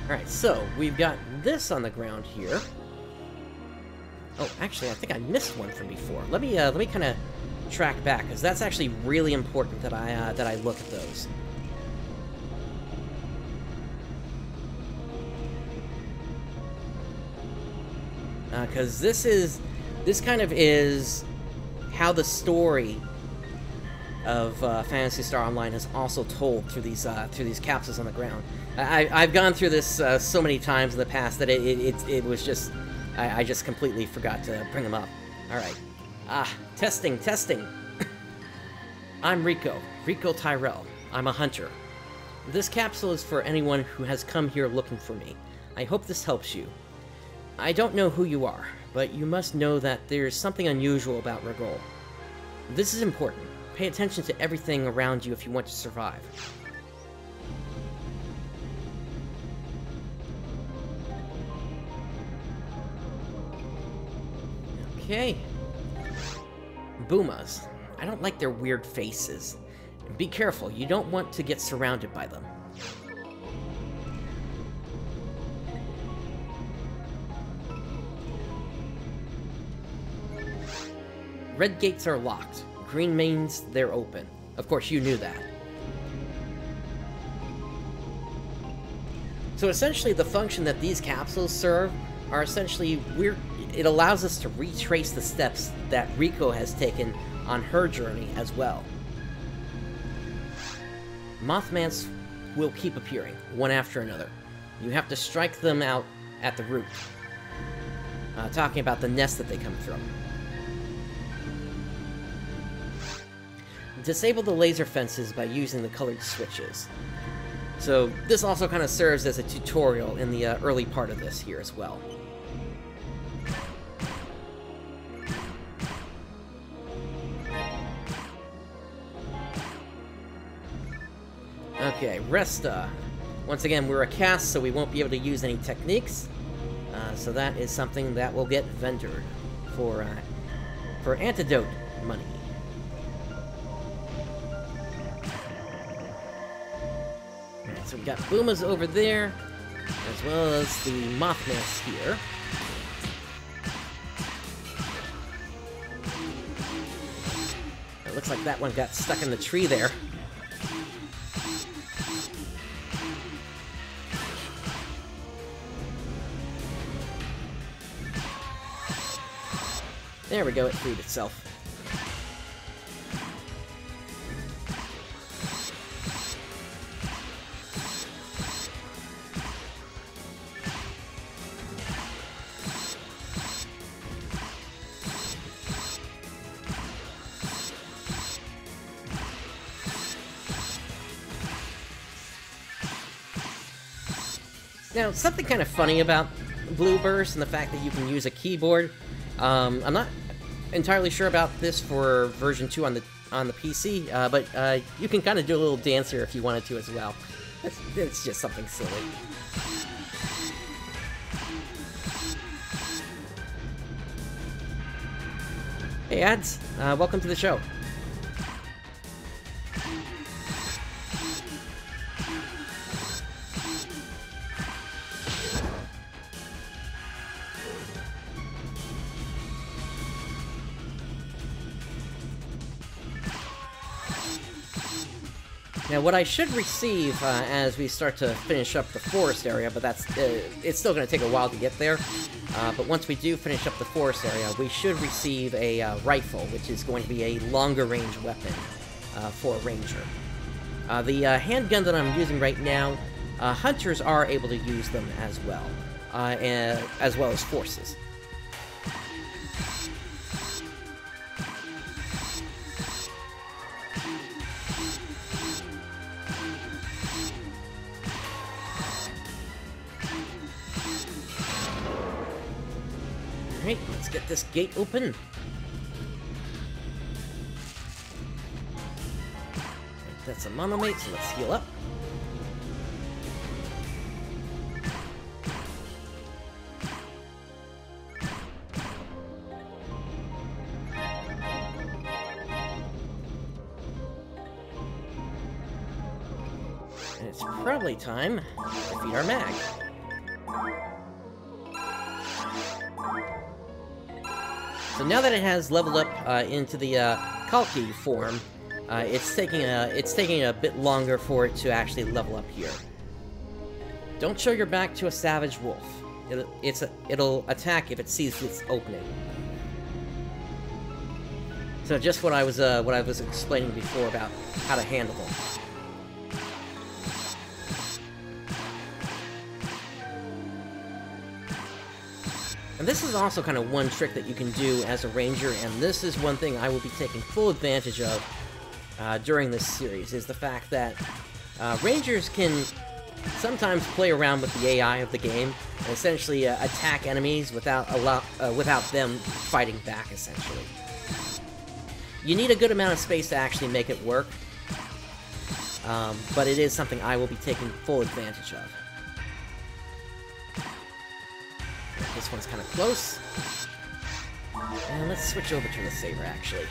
Alright, so we've got this on the ground here. Oh, actually, I think I missed one from before. Let me uh, let me kind of track back because that's actually really important that I uh, that I look at those. because uh, this is this kind of is how the story of uh, Phantasy Star Online is also told through these uh, through these capsules on the ground. I, have gone through this uh, so many times in the past that it it, it, it was just I, I, just completely forgot to bring them up. All right, ah, testing, testing. (coughs) I'm Rico, Rico Tyrel. I'm a hunter. This capsule is for anyone who has come here looking for me. I hope this helps you. I don't know who you are, but you must know that there's something unusual about Ragol. This is important. Pay attention to everything around you if you want to survive. Okay. Boomas. I don't like their weird faces. Be careful, you don't want to get surrounded by them. Red gates are locked. Green means they're open. Of course, you knew that. So essentially, the function that these capsules serve are essentially we're it allows us to retrace the steps that Rico has taken on her journey as well. Mothmants will keep appearing, one after another. You have to strike them out at the root. Uh, talking about the nest that they come from. Disable the laser fences by using the colored switches. So this also kind of serves as a tutorial in the uh, early part of this here as well. Okay, Resta. Once again, we're a cast, so we won't be able to use any techniques. Uh, so that is something that will get vendored for, uh, for antidote money. So we got Boomas over there, as well as the Mothmants here. It looks like that one got stuck in the tree there. There we go, it freed itself. Now, something kind of funny about Blue Burst and the fact that you can use a keyboard. Um, I'm not entirely sure about this for version 2 on the on the PC, uh, but uh, you can kind of do a little dance here if you wanted to as well. It's, it's just something silly. Hey, ads. Uh, welcome to the show. Now, what I should receive uh, as we start to finish up the forest area, but that's uh, it's still going to take a while to get there. Uh, but once we do finish up the forest area, we should receive a uh, rifle, which is going to be a longer range weapon uh, for a ranger. Uh, the handgun that I'm using right now, hunters are able to use them as well, and, as well as forces. Get this gate open. That's a monomate, so let's heal up. And it's probably time to feed our mag. So now that it has leveled up uh, into the uh, Kalki form, uh, it's taking a it's taking a bit longer for it to actually level up here. Don't show your back to a savage wolf. It, it's a, it'll attack if it sees its opening. So just what I was uh, what I was explaining before about how to handle them. And this is also kind of one trick that you can do as a ranger, and this is one thing I will be taking full advantage of uh, during this series, is the fact that uh, rangers can sometimes play around with the AI of the game and essentially uh, attack enemies without allow uh, without them fighting back, essentially. You need a good amount of space to actually make it work, um, but it is something I will be taking full advantage of. This one's kind of close. And let's switch over to the saber, actually.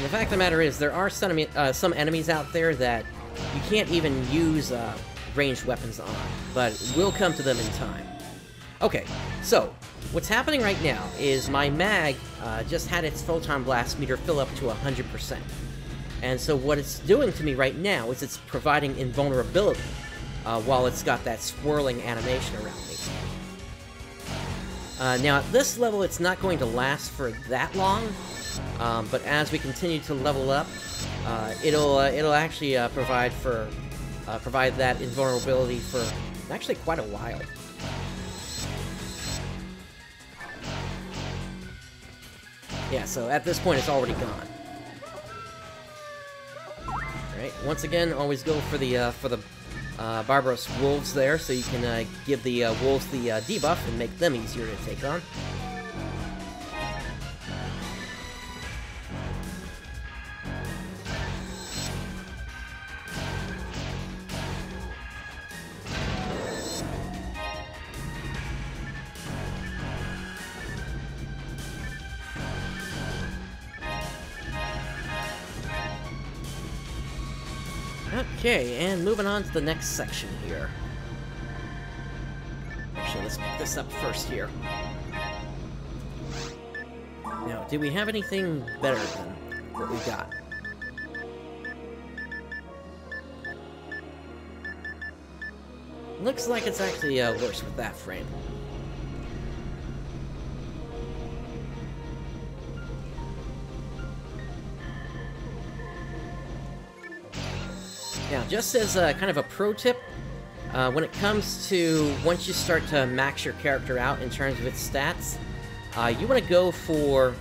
And the fact of the matter is, there are some, uh, some enemies out there that you can't even use uh, ranged weapons on, but we'll come to them in time. Okay, so, what's happening right now is my mag uh, just had its Photon Blast meter fill up to 100%. And so what it's doing to me right now is it's providing invulnerability uh, while it's got that swirling animation around me. Uh, now at this level it's not going to last for that long, um, but as we continue to level up, uh, it'll uh, it'll actually uh, provide for uh, provide that invulnerability for actually quite a while. Yeah, so at this point it's already gone. Once again, always go for the uh, for the uh, Barbarous Wolves there, so you can uh, give the uh, Wolves the uh, debuff and make them easier to take on. And moving on to the next section here. Actually, let's pick this up first here. Now, do we have anything better than what we got? Looks like it's actually uh, worse with that frame. Just as a, kind of a pro tip, uh, when it comes to once you start to max your character out in terms of its stats, uh, you want to go for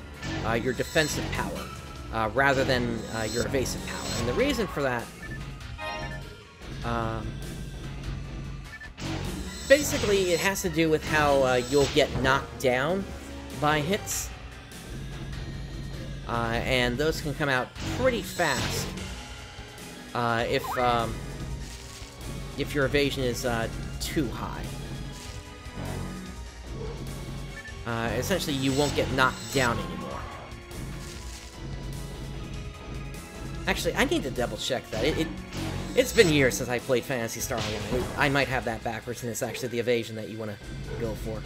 uh, your defensive power uh, rather than uh, your evasive power. And the reason for that, um, basically, it has to do with how uh, you'll get knocked down by hits. and those can come out pretty fast uh, if um, if your evasion is uh, too high. Uh, essentially, you won't get knocked down anymore. Actually, I need to double check that. It, it it's been years since I played Phantasy Star Online. I might have that backwards, and it's actually the evasion that you want to go for.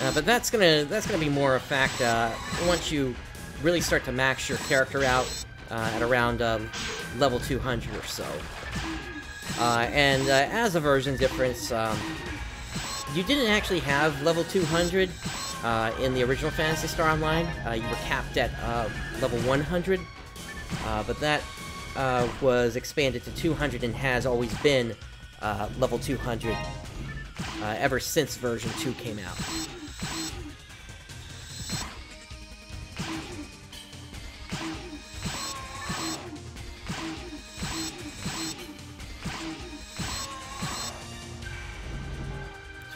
Uh, but that's gonna that's gonna be more a fact uh, once you really start to max your character out uh, at around uh, level 200 or so. Uh, and uh, as a version difference, um, you didn't actually have level 200 in the original Phantasy Star Online. you were capped at level 100, but that was expanded to 200 and has always been level 200 ever since version 2 came out.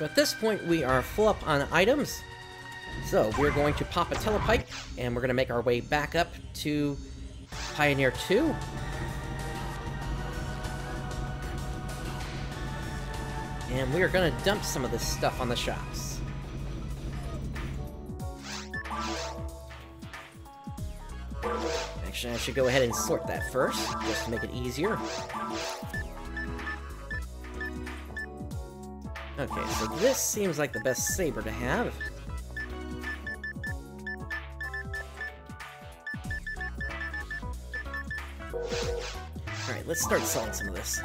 So at this point, we are full up on items. So we're going to pop a telepipe, and we're going to make our way back up to Pioneer 2. And we are going to dump some of this stuff on the shops. Actually, I should go ahead and sort that first, just to make it easier. Okay, so this seems like the best saber to have. Alright, let's start selling some of this.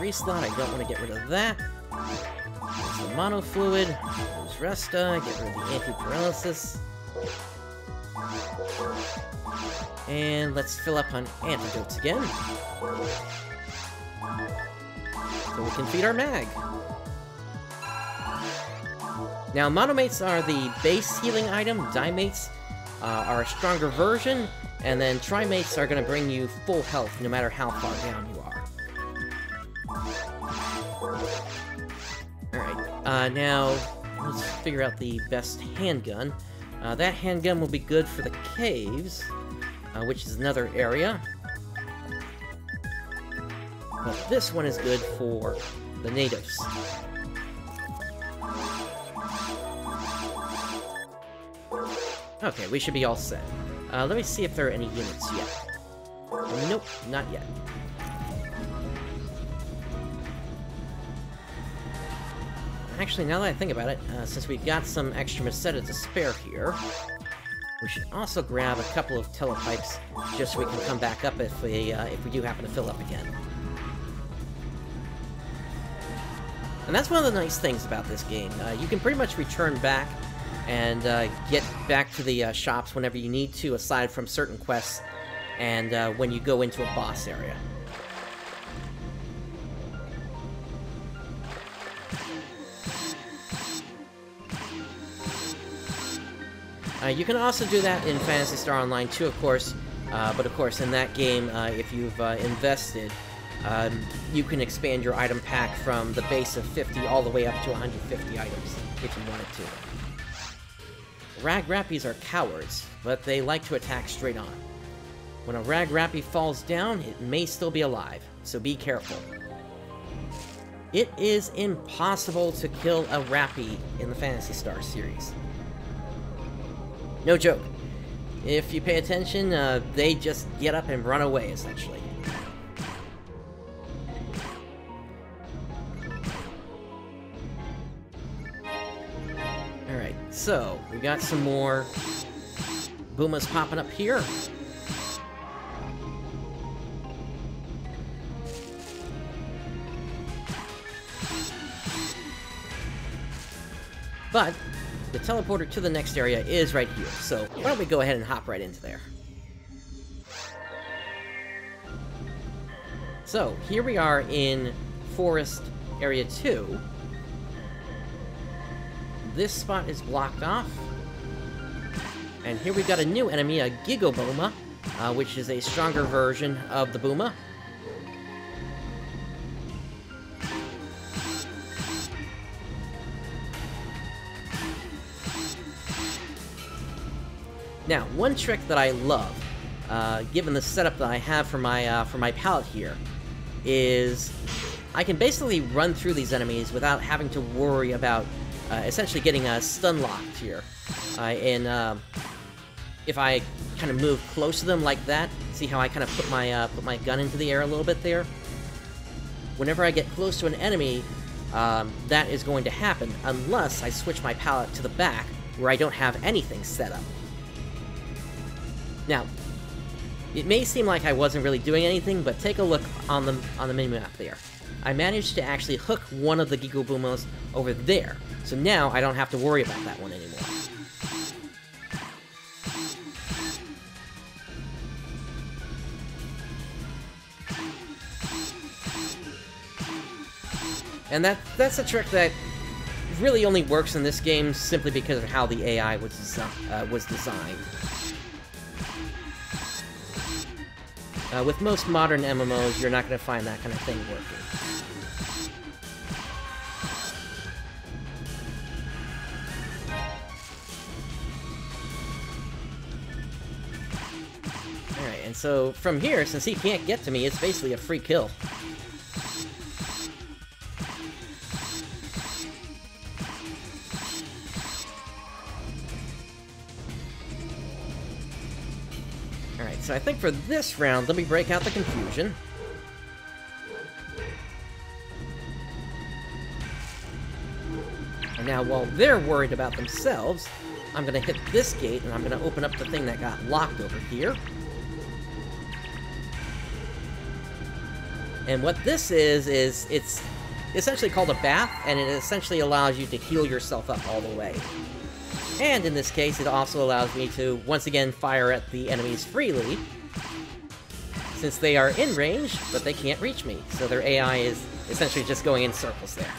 Three slot, I don't want to get rid of that. There's the mono fluid, there's Resta, get rid of the anti-paralysis. And let's fill up on antidotes again. So we can feed our mag. Now, monomates are the base healing item, dimates uh, are a stronger version, and then trimates are going to bring you full health no matter how far down you are. Uh, now let's figure out the best handgun. Uh, that handgun will be good for the caves, uh, which is another area. But this one is good for the natives. Okay, we should be all set. Uh, let me see if there are any units yet. Nope, not yet. Actually, now that I think about it, uh, since we've got some extra Meseta to spare here, we should also grab a couple of telepipes just so we can come back up if we, uh, if we do happen to fill up again. And that's one of the nice things about this game. Uh, you can pretty much return back and uh, get back to the uh, shops whenever you need to, aside from certain quests and uh, when you go into a boss area. Uh, you can also do that in Phantasy Star Online too, of course, uh, but of course in that game, uh, if you've invested, um, you can expand your item pack from the base of 50 all the way up to 150 items, if you wanted to. Ragrappies are cowards, but they like to attack straight on. When a Ragrappy falls down, it may still be alive, so be careful. It is impossible to kill a Rappy in the Phantasy Star series. No joke. If you pay attention, uh, they just get up and run away, essentially. Alright, so, we got some more Boomas popping up here. But, the teleporter to the next area is right here, so why don't we go ahead and hop right into there. So, here we are in Forest Area 2. This spot is blocked off. And here we've got a new enemy, a Gigabooma, uh, which is a stronger version of the Booma. Now, one trick that I love, uh, given the setup that I have for my uh, for my palette here, is I can basically run through these enemies without having to worry about uh, essentially getting a stun locked here. and um, if I kind of move close to them like that, see how I kind of put my uh, put my gun into the air a little bit there. Whenever I get close to an enemy, um, that is going to happen unless I switch my palette to the back where I don't have anything set up. Now, it may seem like I wasn't really doing anything, but take a look on the on the minimap there. I managed to actually hook one of the Gigaboomos over there, so now I don't have to worry about that one anymore. And that that's a trick that really only works in this game simply because of how the AI was, desi uh, was designed. Uh, with most modern MMOs, you're not going to find that kind of thing working. Alright, and so from here, since he can't get to me, it's basically a free kill. So I think for this round, let me break out the confusion. And now, while they're worried about themselves, I'm gonna hit this gate, and I'm gonna open up the thing that got locked over here. And what this is, is it's essentially called a bath, and it essentially allows you to heal yourself up all the way. And in this case, it also allows me to, once again, fire at the enemies freely, since they are in range, but they can't reach me. So their AI is essentially just going in circles there.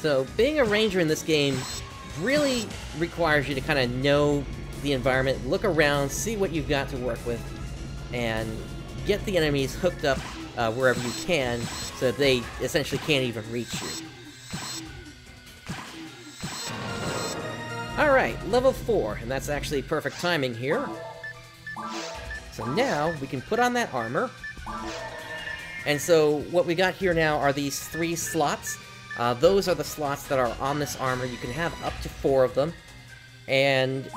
So, being a ranger in this game really requires you to kind of know the environment, look around, see what you've got to work with, and get the enemies hooked up uh, wherever you can so that they essentially can't even reach you. Alright, level 4, and that's actually perfect timing here. So now, we can put on that armor. And so, what we got here now are these three slots. Uh, those are the slots that are on this armor. You can have up to four of them. And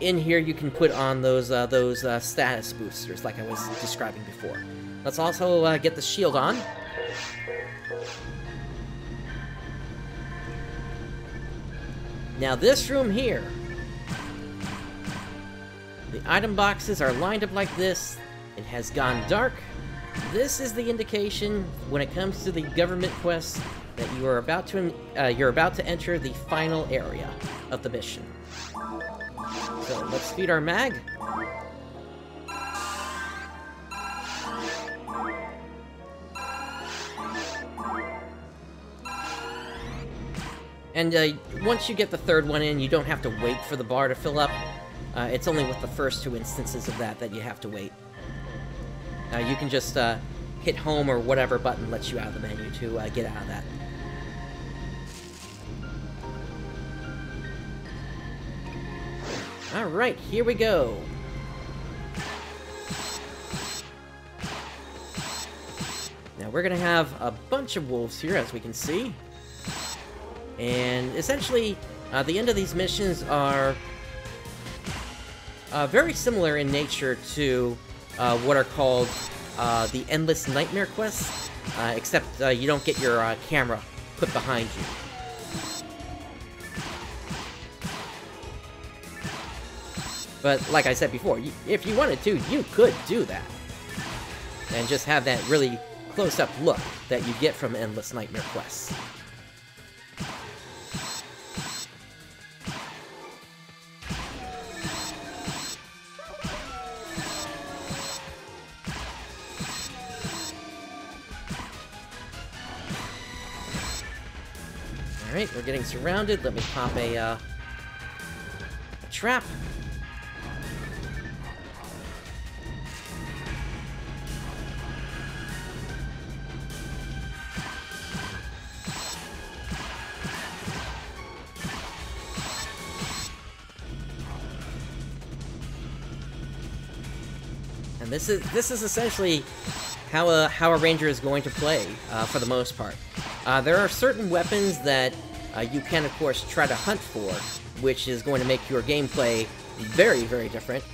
in here you can put on those uh, those uh, status boosters like I was describing before. Let's also uh, get the shield on. Now this room here, the item boxes are lined up like this. It has gone dark. This is the indication when it comes to the government quest that you are about to uh, you're about to enter the final area of the mission. So let's feed our mag. And uh, once you get the third one in, you don't have to wait for the bar to fill up. Uh, it's only with the first two instances of that that you have to wait. Uh, you can just uh, hit home or whatever button lets you out of the menu to uh, get out of that. Alright, here we go. Now we're gonna have a bunch of wolves here, as we can see. And essentially, uh, the end of these missions are uh, very similar in nature to uh, what are called uh, the Endless Nightmare quests, uh, except uh, you don't get your camera put behind you. But like I said before, you, if you wanted to, you could do that. And just have that really close-up look that you get from Endless Nightmare Quests. Alright, we're getting surrounded. Let me pop a, uh, a trap. This is this is essentially how a how a ranger is going to play uh, for the most part. Uh, there are certain weapons that uh, you can, of course, try to hunt for, which is going to make your gameplay very, very different.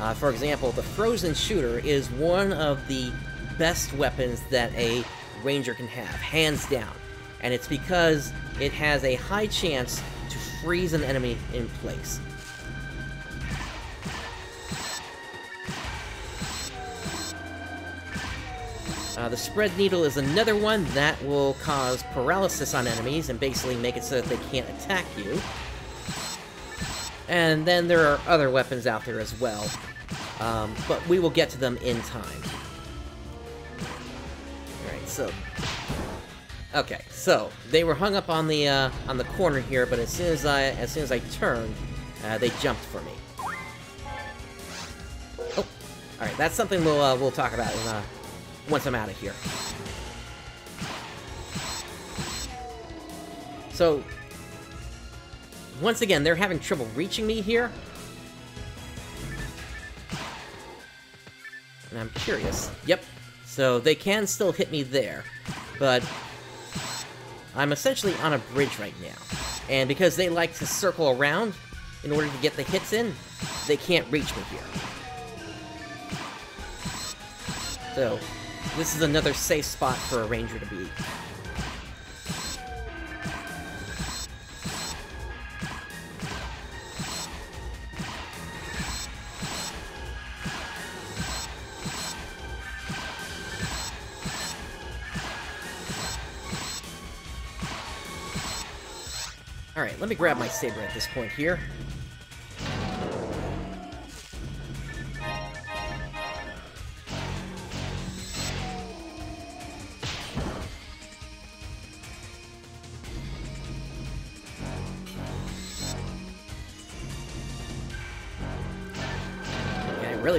Uh, for example, the frozen shooter is one of the best weapons that a ranger can have, hands down. And it's because it has a high chance to freeze an enemy in place. Uh, the spread needle is another one that will cause paralysis on enemies and basically make it so that they can't attack you. And then there are other weapons out there as well, um, but we will get to them in time. Alright, so... Okay, so, they were hung up on the, uh, on the corner here, but as soon as I, as soon as I turned, uh, they jumped for me. Oh, alright, that's something we'll, uh, we'll talk about in, uh, once I'm out of here. So, once again, they're having trouble reaching me here. And I'm curious. Yep. So they can still hit me there. but I'm essentially on a bridge right now. And because they like to circle around in order to get the hits in, they can't reach me here. So, this is another safe spot for a ranger to be. Alright, let me grab my saber at this point here.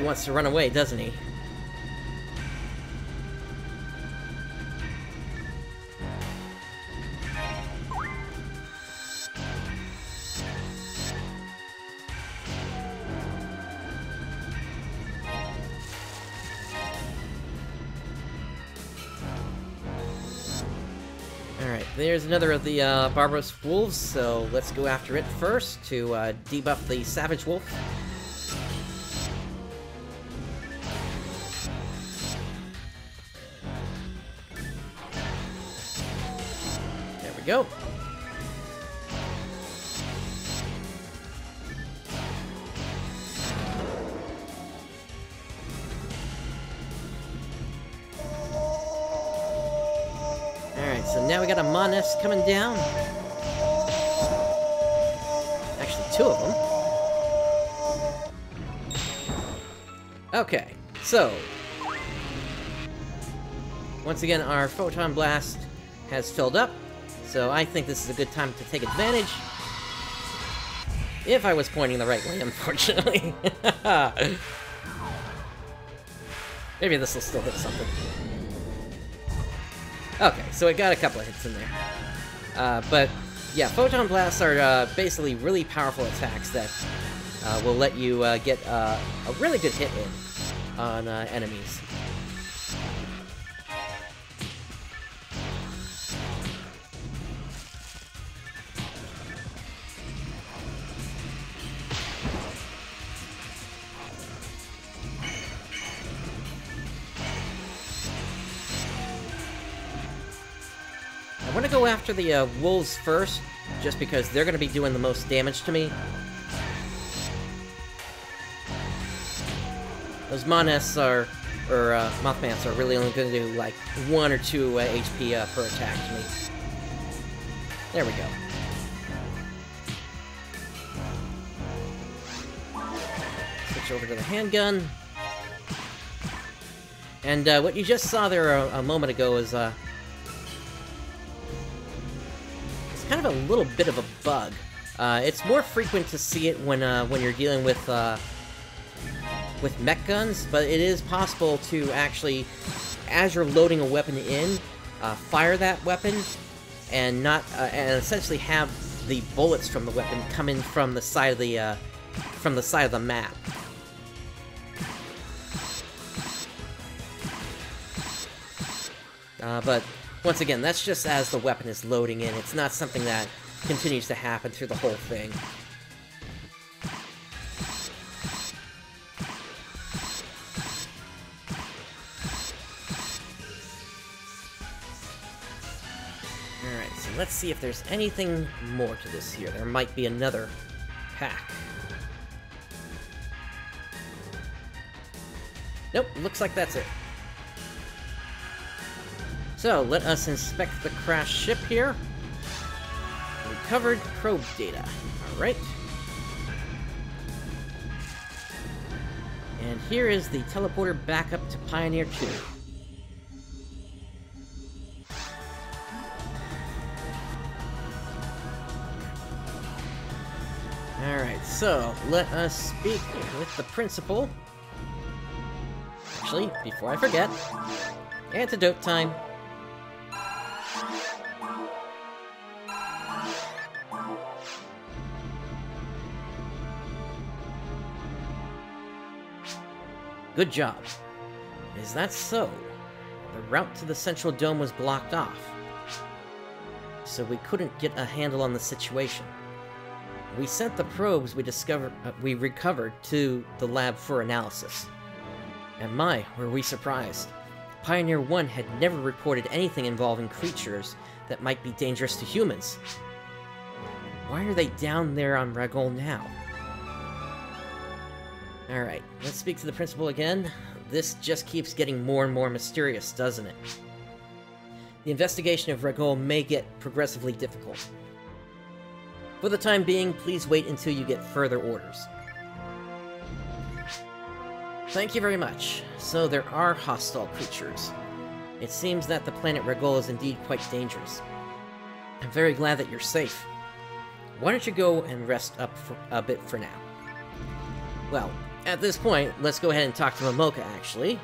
Wants to run away, doesn't he? Alright, there's another of the uh, Barbarous Wolves, so let's go after it first to uh, debuff the Savage Wolf. Monest coming down. Actually, two of them. Okay, so... Once again, our Photon Blast has filled up, so I think this is a good time to take advantage. If I was pointing the right way, (laughs) unfortunately. (laughs) Maybe this will still hit something. So it got a couple of hits in there. Uh, but, yeah, Photon Blasts are uh, basically really powerful attacks that uh, will let you uh, get uh, a really good hit in on uh, enemies. The uh, wolves first, just because they're going to be doing the most damage to me. Those Monest are, or uh, Mothmants are really only going to do like one or two uh, HP uh, per attack to me. There we go. Switch over to the handgun. And uh, what you just saw there a, a moment ago is uh, a little bit of a bug. Uh, it's more frequent to see it when uh, when you're dealing with uh, with mech guns, but it is possible to actually, as you're loading a weapon in, uh, fire that weapon and not uh, and essentially have the bullets from the weapon come in from the side of the uh, from the side of the map. But once again, that's just as the weapon is loading in. It's not something that continues to happen through the whole thing. Alright, so let's see if there's anything more to this here. There might be another pack. Nope, looks like that's it. So, let us inspect the crash ship here. Recovered probe data. Alright. And here is the teleporter back up to Pioneer 2. Alright, so let us speak with the principal. Actually, before I forget, antidote time. Good job. Is that so? the route to the central dome was blocked off. So we couldn't get a handle on the situation. We sent the probes we discovered uh, we recovered to the lab for analysis. And my, were we surprised. Pioneer 1 had never reported anything involving creatures that might be dangerous to humans. Why are they down there on Ragol now? Alright, let's speak to the principal again. This just keeps getting more and more mysterious, doesn't it? The investigation of Ragol may get progressively difficult. For the time being, please wait until you get further orders. Thank you very much. So there are hostile creatures. It seems that the planet Ragol is indeed quite dangerous. I'm very glad that you're safe. Why don't you go and rest up for a bit for now? Well, at this point, let's go ahead and talk to Momoka, actually.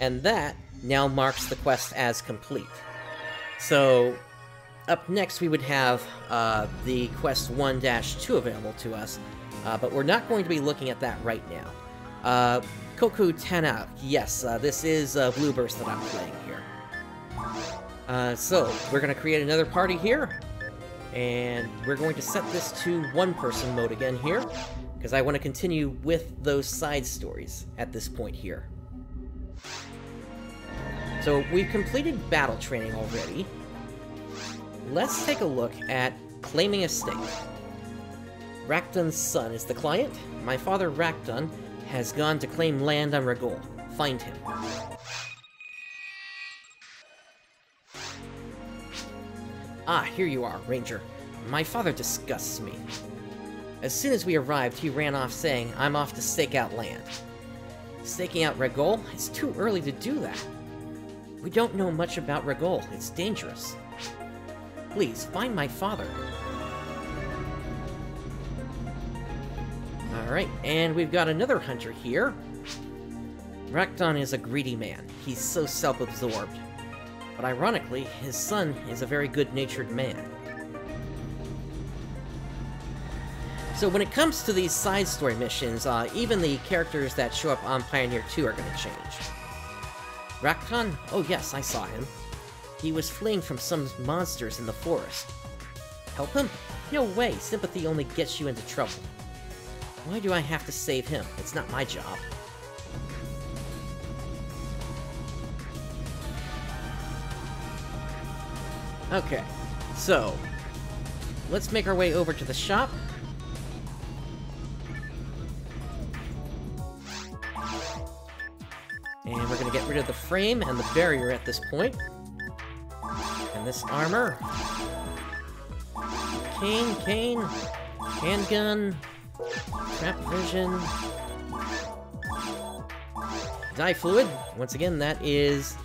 And that now marks the quest as complete. So, up next we would have uh, the quest 1-2 available to us, uh, but we're not going to be looking at that right now. Uh, Koku Tana, yes, uh, this is uh, Blue Burst that I'm playing here. Uh, so, we're going to create another party here, and we're going to set this to one-person mode again here, because I want to continue with those side stories at this point here. So, we've completed battle training already, let's take a look at claiming a stake. Racton's son is the client. My father, Racton, has gone to claim land on Ragol. Find him. Ah, here you are, Ranger. My father disgusts me. As soon as we arrived, he ran off saying, I'm off to stake out land. Staking out Ragol? It's too early to do that. We don't know much about Ragol. It's dangerous. Please, find my father. Alright, and we've got another hunter here. Racton is a greedy man. He's so self-absorbed. But ironically, his son is a very good-natured man. So when it comes to these side story missions, uh, even the characters that show up on Pioneer 2 are going to change. Racton? Oh yes, I saw him. He was fleeing from some monsters in the forest. Help him? No way, sympathy only gets you into trouble. Why do I have to save him? It's not my job. Okay, so, let's make our way over to the shop. And we're gonna get rid of the frame and the barrier at this point And this armor. Cane, cane, handgun, trap vision, difluid. Once again, that is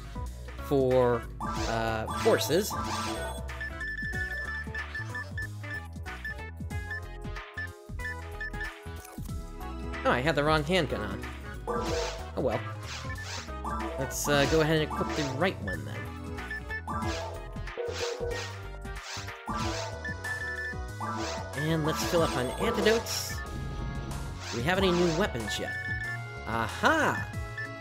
for uh, forces. I had the wrong handgun on. Oh well. Let's uh, go ahead and equip the right one then. And let's fill up on antidotes. Do we have any new weapons yet? Aha!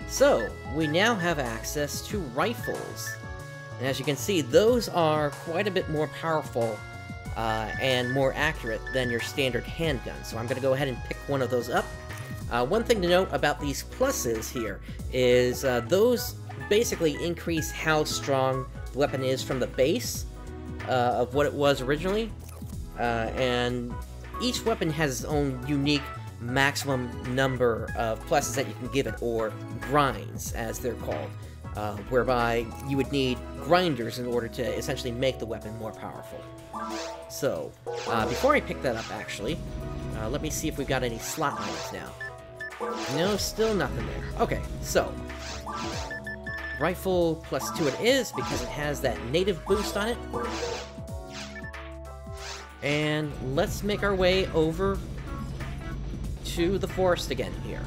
So, we now have access to rifles. And as you can see, those are quite a bit more powerful uh, and more accurate than your standard handgun. So I'm going to go ahead and pick one of those up. Uh, one thing to note about these pluses here is uh, those basically increase how strong the weapon is from the base uh, of what it was originally. Uh, and each weapon has its own unique maximum number of pluses that you can give it, or grinds, as they're called, uh, whereby you would need grinders in order to essentially make the weapon more powerful. So, uh, before I pick that up, actually, let me see if we've got any slot items now. No, still nothing there. Okay, so, rifle plus two it is, because it has that native boost on it. And let's make our way over to the forest again here.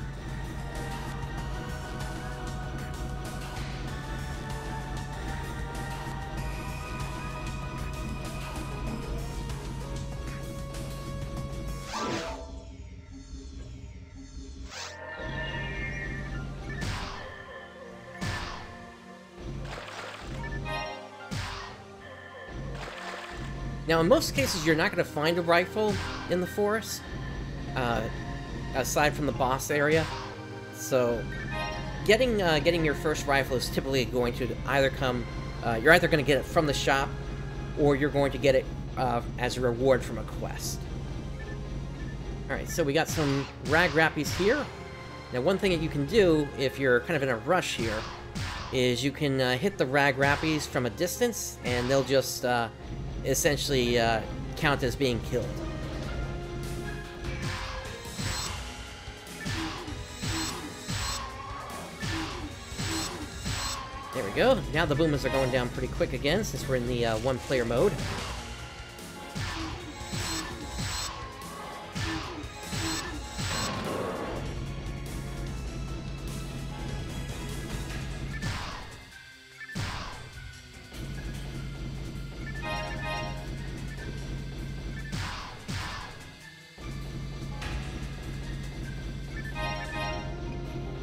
Now, in most cases, you're not going to find a rifle in the forest, uh, aside from the boss area. So, getting uh, getting your first rifle is typically going to either come, uh, you're either going to get it from the shop, or you're going to get it uh, as a reward from a quest. Alright, so we got some rag rappies here. Now, one thing that you can do if you're kind of in a rush here is you can uh, hit the rag rappies from a distance, and they'll just uh, essentially uh, count as being killed. There we go. Now the Boomas are going down pretty quick again, since we're in the uh, one-player mode.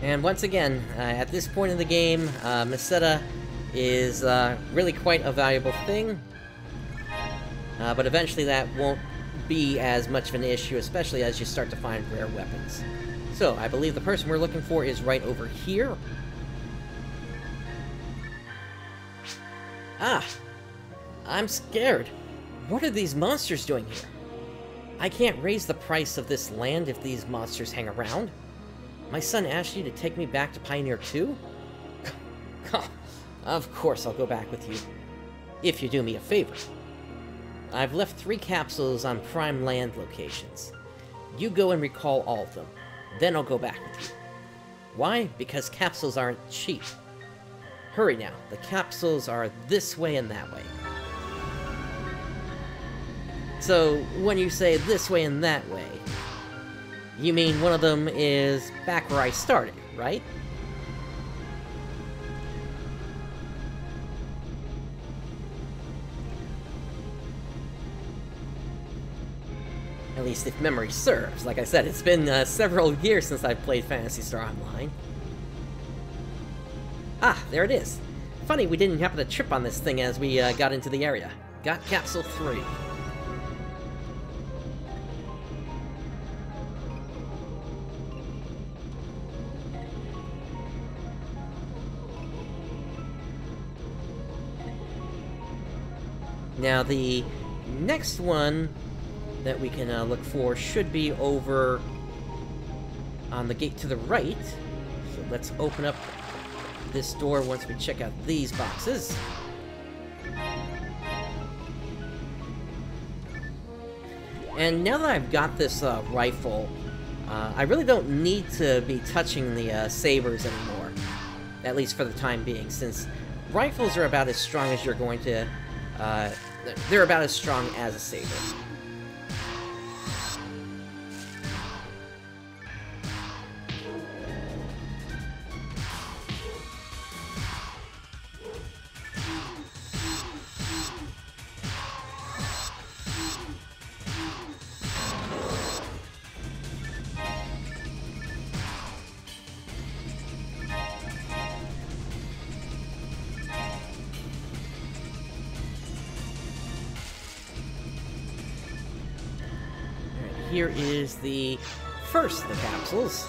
And once again, uh, at this point in the game, uh, Meseta is uh, really quite a valuable thing. Uh, but eventually that won't be as much of an issue, especially as you start to find rare weapons. So, I believe the person we're looking for is right over here. Ah! I'm scared. What are these monsters doing here? I can't raise the price of this land if these monsters hang around. My son asked you to take me back to Pioneer 2? (laughs) of course I'll go back with you. If you do me a favor. I've left three capsules on prime land locations. You go and recall all of them. Then I'll go back with you. Why? Because capsules aren't cheap. Hurry now. The capsules are this way and that way. So, when you say this way and that way, you mean one of them is back where I started, right? At least if memory serves. Like I said, it's been uh, several years since I've played Phantasy Star Online. Ah, there it is. Funny we didn't happen to trip on this thing as we uh, got into the area. Got Capsule 3. Now, the next one that we can uh, look for should be over on the gate to the right. So let's open up this door once we check out these boxes. And now that I've got this uh, rifle, uh, I really don't need to be touching the uh, sabers anymore. At least for the time being, since rifles are about as strong as you're going to uh, they're about as strong as a saber. Is the first of the capsules.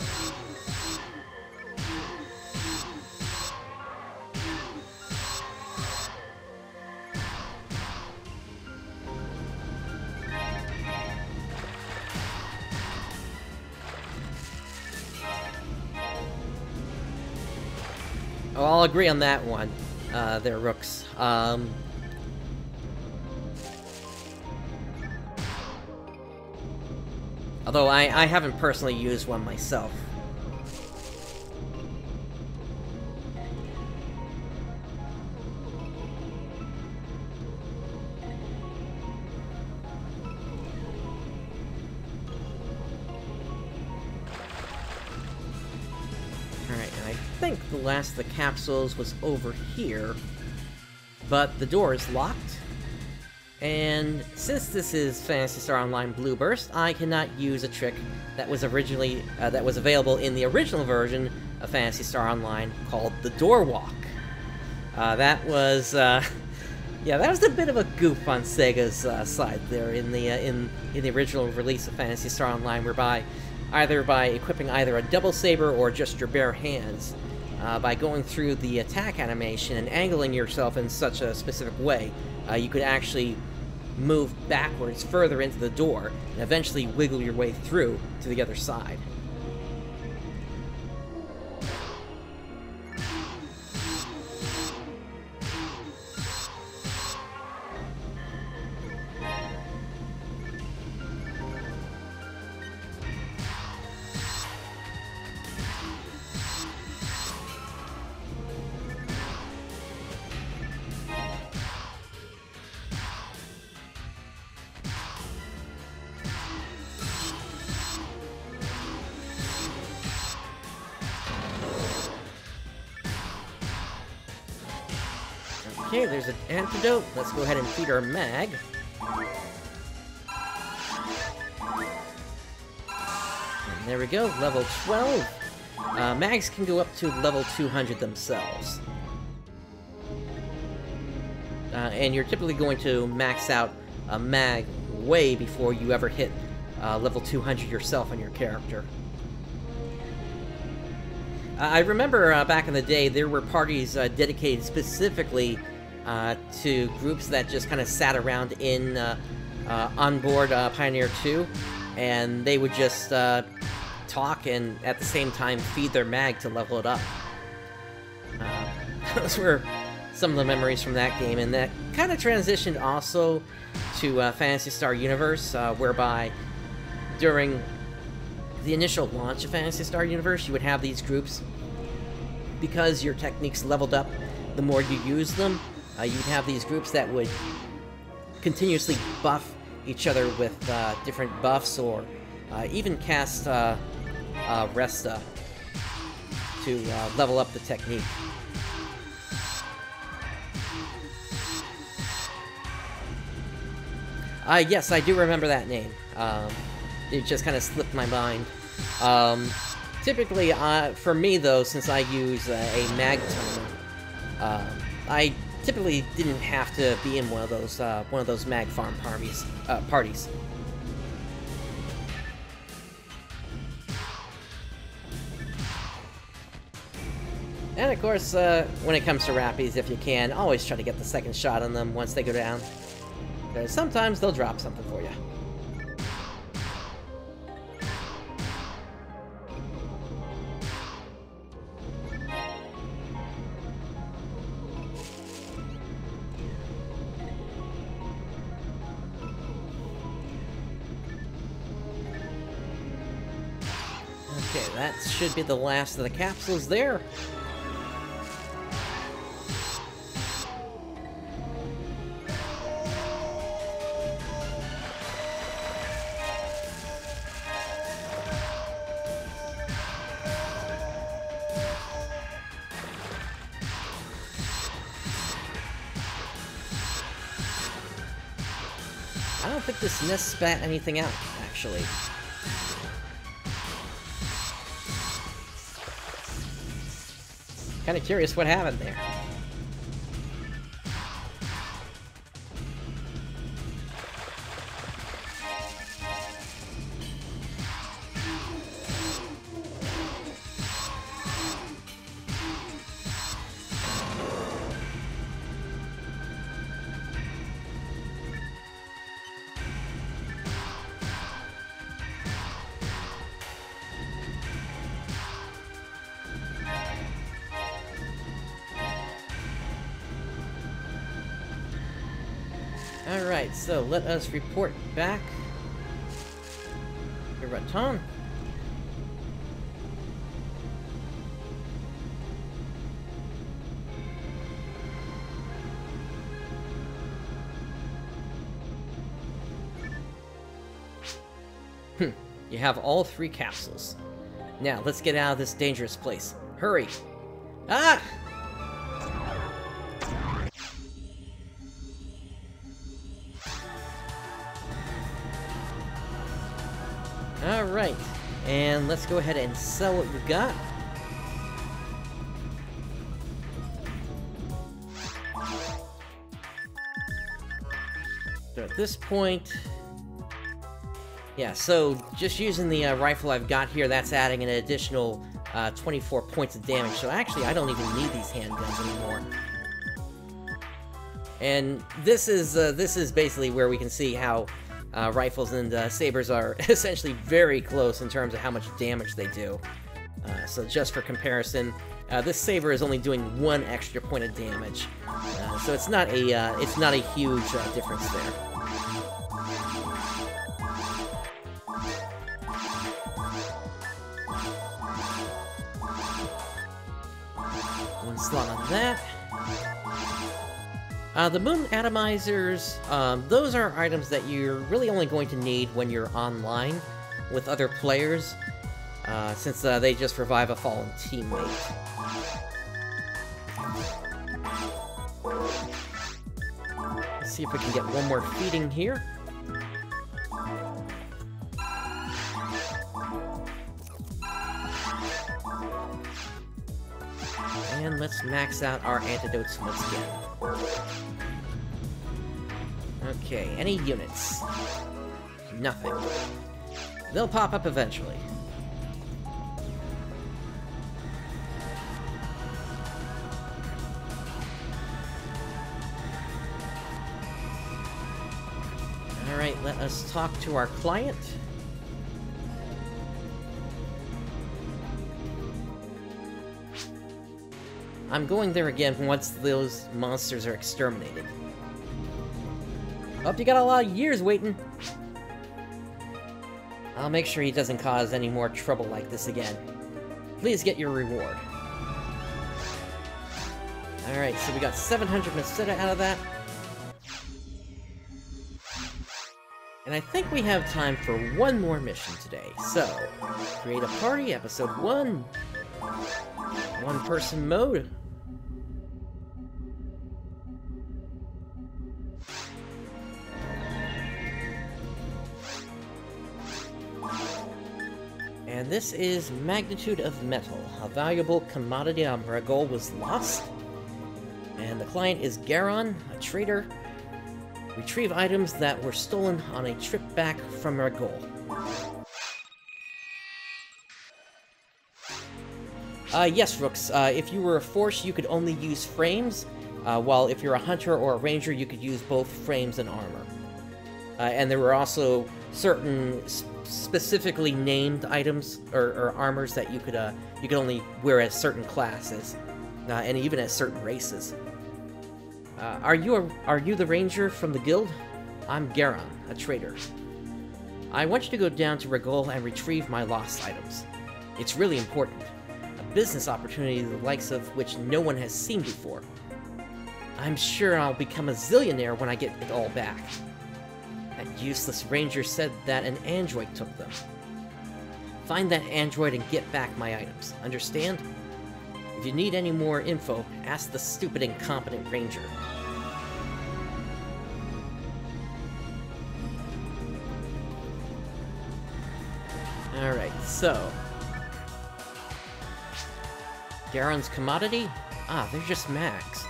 Oh, I'll agree on that one, uh, there, Rooks. Um, Although I, I haven't personally used one myself. Alright, and I think the last of the capsules was over here. But the door is locked, and since this is Phantasy Star Online Blue Burst, I cannot use a trick that was originally uh, that was available in the original version of Phantasy Star Online called the Door Walk. Uh, that was uh, (laughs) Yeah, that was a bit of a goof on Sega's uh, side there in the uh, in in the original release of Phantasy Star Online, whereby either by equipping either a double saber or just your bare hands, uh, by going through the attack animation and angling yourself in such a specific way, you could actually move backwards further into the door and eventually wiggle your way through to the other side. Antidote. Let's go ahead and feed our mag. And there we go, level 12. Uh, mags can go up to level 200 themselves. Uh, and you're typically going to max out a mag way before you ever hit uh, level 200 yourself on your character. I remember uh, back in the day, there were parties uh, dedicated specifically uh, to groups that just kind of sat around in uh, uh, onboard uh, Pioneer 2, and they would just uh, talk and at the same time feed their mag to level it up. (laughs) Those were some of the memories from that game, and that kind of transitioned also to Phantasy Star Universe, whereby during the initial launch of Phantasy Star Universe, you would have these groups because your techniques leveled up the more you use them uh, you'd have these groups that would continuously buff each other with uh, different buffs or uh, even cast uh, uh, Resta to uh, level up the technique. Uh, yes, I do remember that name. Um, it just kind of slipped my mind. Um, typically, uh, for me though, since I use uh, a mag toner, uh, I typically didn't have to be in one of those uh, one of those mag farm parties. Uh, parties. And of course, uh, when it comes to Rappies, if you can, always try to get the second shot on them once they go down. Because sometimes they'll drop something for you. Should be the last of the capsules there. I don't think this nest spat anything out, actually. Kind of curious what happened there. Let us report back. to Racton. Hmm, you have all three capsules. Now, let's get out of this dangerous place. Hurry! Ah! Let's go ahead and sell what we've got. So at this point... Yeah, so just using the uh, rifle I've got here, that's adding an additional uh, 24 points of damage. So actually, I don't even need these handguns anymore. And this is uh, this is basically where we can see how uh, rifles and uh, sabers are (laughs) essentially very close in terms of how much damage they do. Uh, so just for comparison, uh, this saber is only doing one extra point of damage, uh, so it's not a uh, it's not a huge difference there. Uh, the Moon Atomizers, um, those are items that you're really only going to need when you're online with other players, uh, since uh, they just revive a fallen teammate. Let's see if we can get one more feeding here. And let's max out our antidotes once again. Okay, any units? Nothing. They'll pop up eventually. Alright, let us talk to our client. I'm going there again once those monsters are exterminated. Hope you got a lot of years waiting. I'll make sure he doesn't cause any more trouble like this again. Please get your reward. Alright, so we got 700 Meseta out of that. And I think we have time for one more mission today. So, create a party, episode 1. One person mode. This is Magnitude of Metal. A valuable commodity on Ragol was lost. And the client is Garon, a trader. Retrieve items that were stolen on a trip back from Ragol. Uh, yes, Rooks. Uh, if you were a force, you could only use frames, uh, while if you're a hunter or a ranger, you could use both frames and armor. Uh, and there were also certain specifically named items or, or, armors that you could uh, you could only wear as certain classes, uh, and even as certain races. Uh, are you a, are you the ranger from the guild? I'm Garon, a trader. I want you to go down to Ragol and retrieve my lost items. It's really important. A business opportunity the likes of which no one has seen before. I'm sure I'll become a zillionaire when I get it all back. That useless ranger said that an android took them. Find that android and get back my items, understand? If you need any more info, ask the stupid incompetent ranger. Alright, so... Garon's commodity? Ah, they're just mags.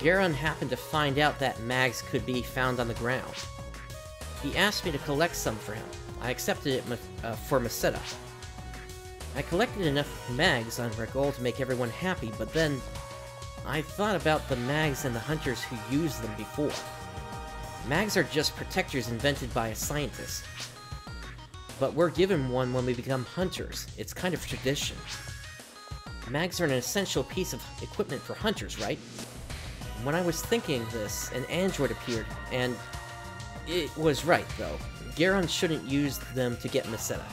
Garon happened to find out that mags could be found on the ground. He asked me to collect some for him. I accepted it uh, for Meseta. I collected enough mags on Ragol to make everyone happy, but then I thought about the mags and the hunters who used them before. Mags are just protectors invented by a scientist. But we're given one when we become hunters. It's kind of tradition. Mags are an essential piece of equipment for hunters, right? When I was thinking this, an android appeared, and it was right, though. Garon shouldn't use them to get Meseta.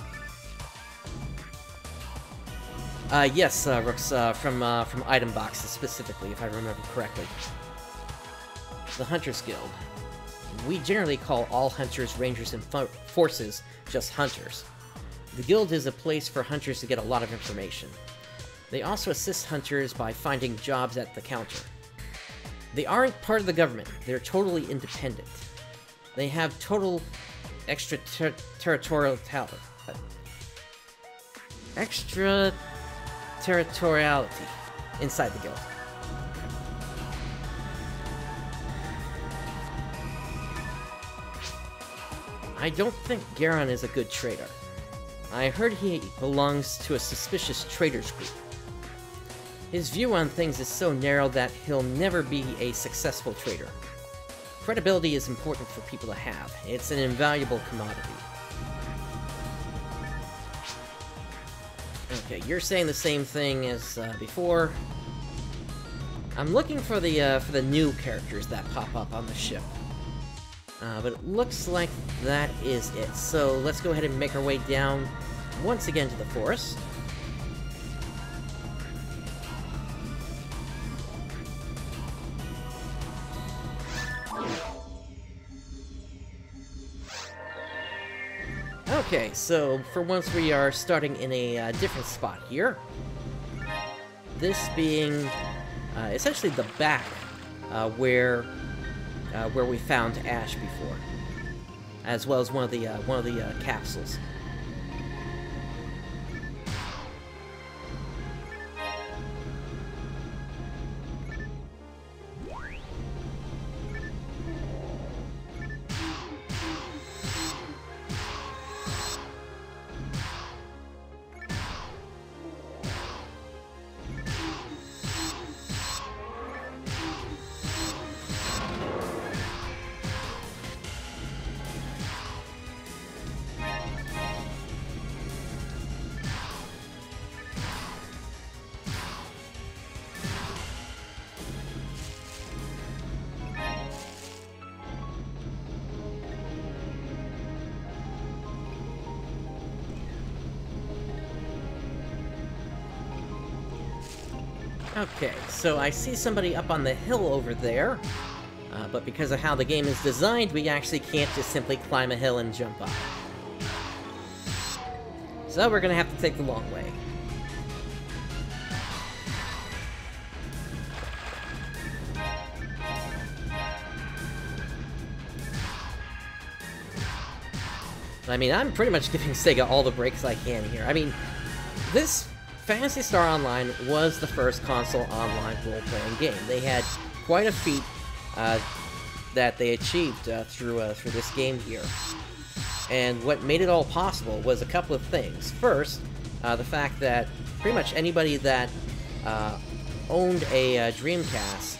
Uh, yes, uh, Rooks, uh, from, uh, from item boxes specifically, if I remember correctly. The Hunters Guild. We generally call all hunters, rangers, and fo forces just hunters. The guild is a place for hunters to get a lot of information. They also assist hunters by finding jobs at the counter. They aren't part of the government, they're totally independent. They have total extraterritoriality. Extra territoriality inside the guild. I don't think Garon is a good trader. I heard he belongs to a suspicious traders group. His view on things is so narrow that he'll never be a successful trader. Credibility is important for people to have. It's an invaluable commodity. Okay, you're saying the same thing as uh, before. I'm looking for the uh, for the new characters that pop up on the ship. Uh, but it looks like that is it. So let's go ahead and make our way down once again to the forest. So for once we are starting in a uh, different spot here. This being uh, essentially the back uh, where uh, where we found Ash before, as well as one of the uh, one of the uh, capsules. So I see somebody up on the hill over there, uh, but because of how the game is designed, we actually can't just simply climb a hill and jump up. So we're gonna have to take the long way. I mean, I'm pretty much giving (laughs) Sega all the breaks I can here. I mean, this Phantasy Star Online was the first console online role-playing game. They had quite a feat uh, that they achieved uh, through uh, through this game here. And what made it all possible was a couple of things. First, uh, the fact that pretty much anybody that uh, owned a uh, Dreamcast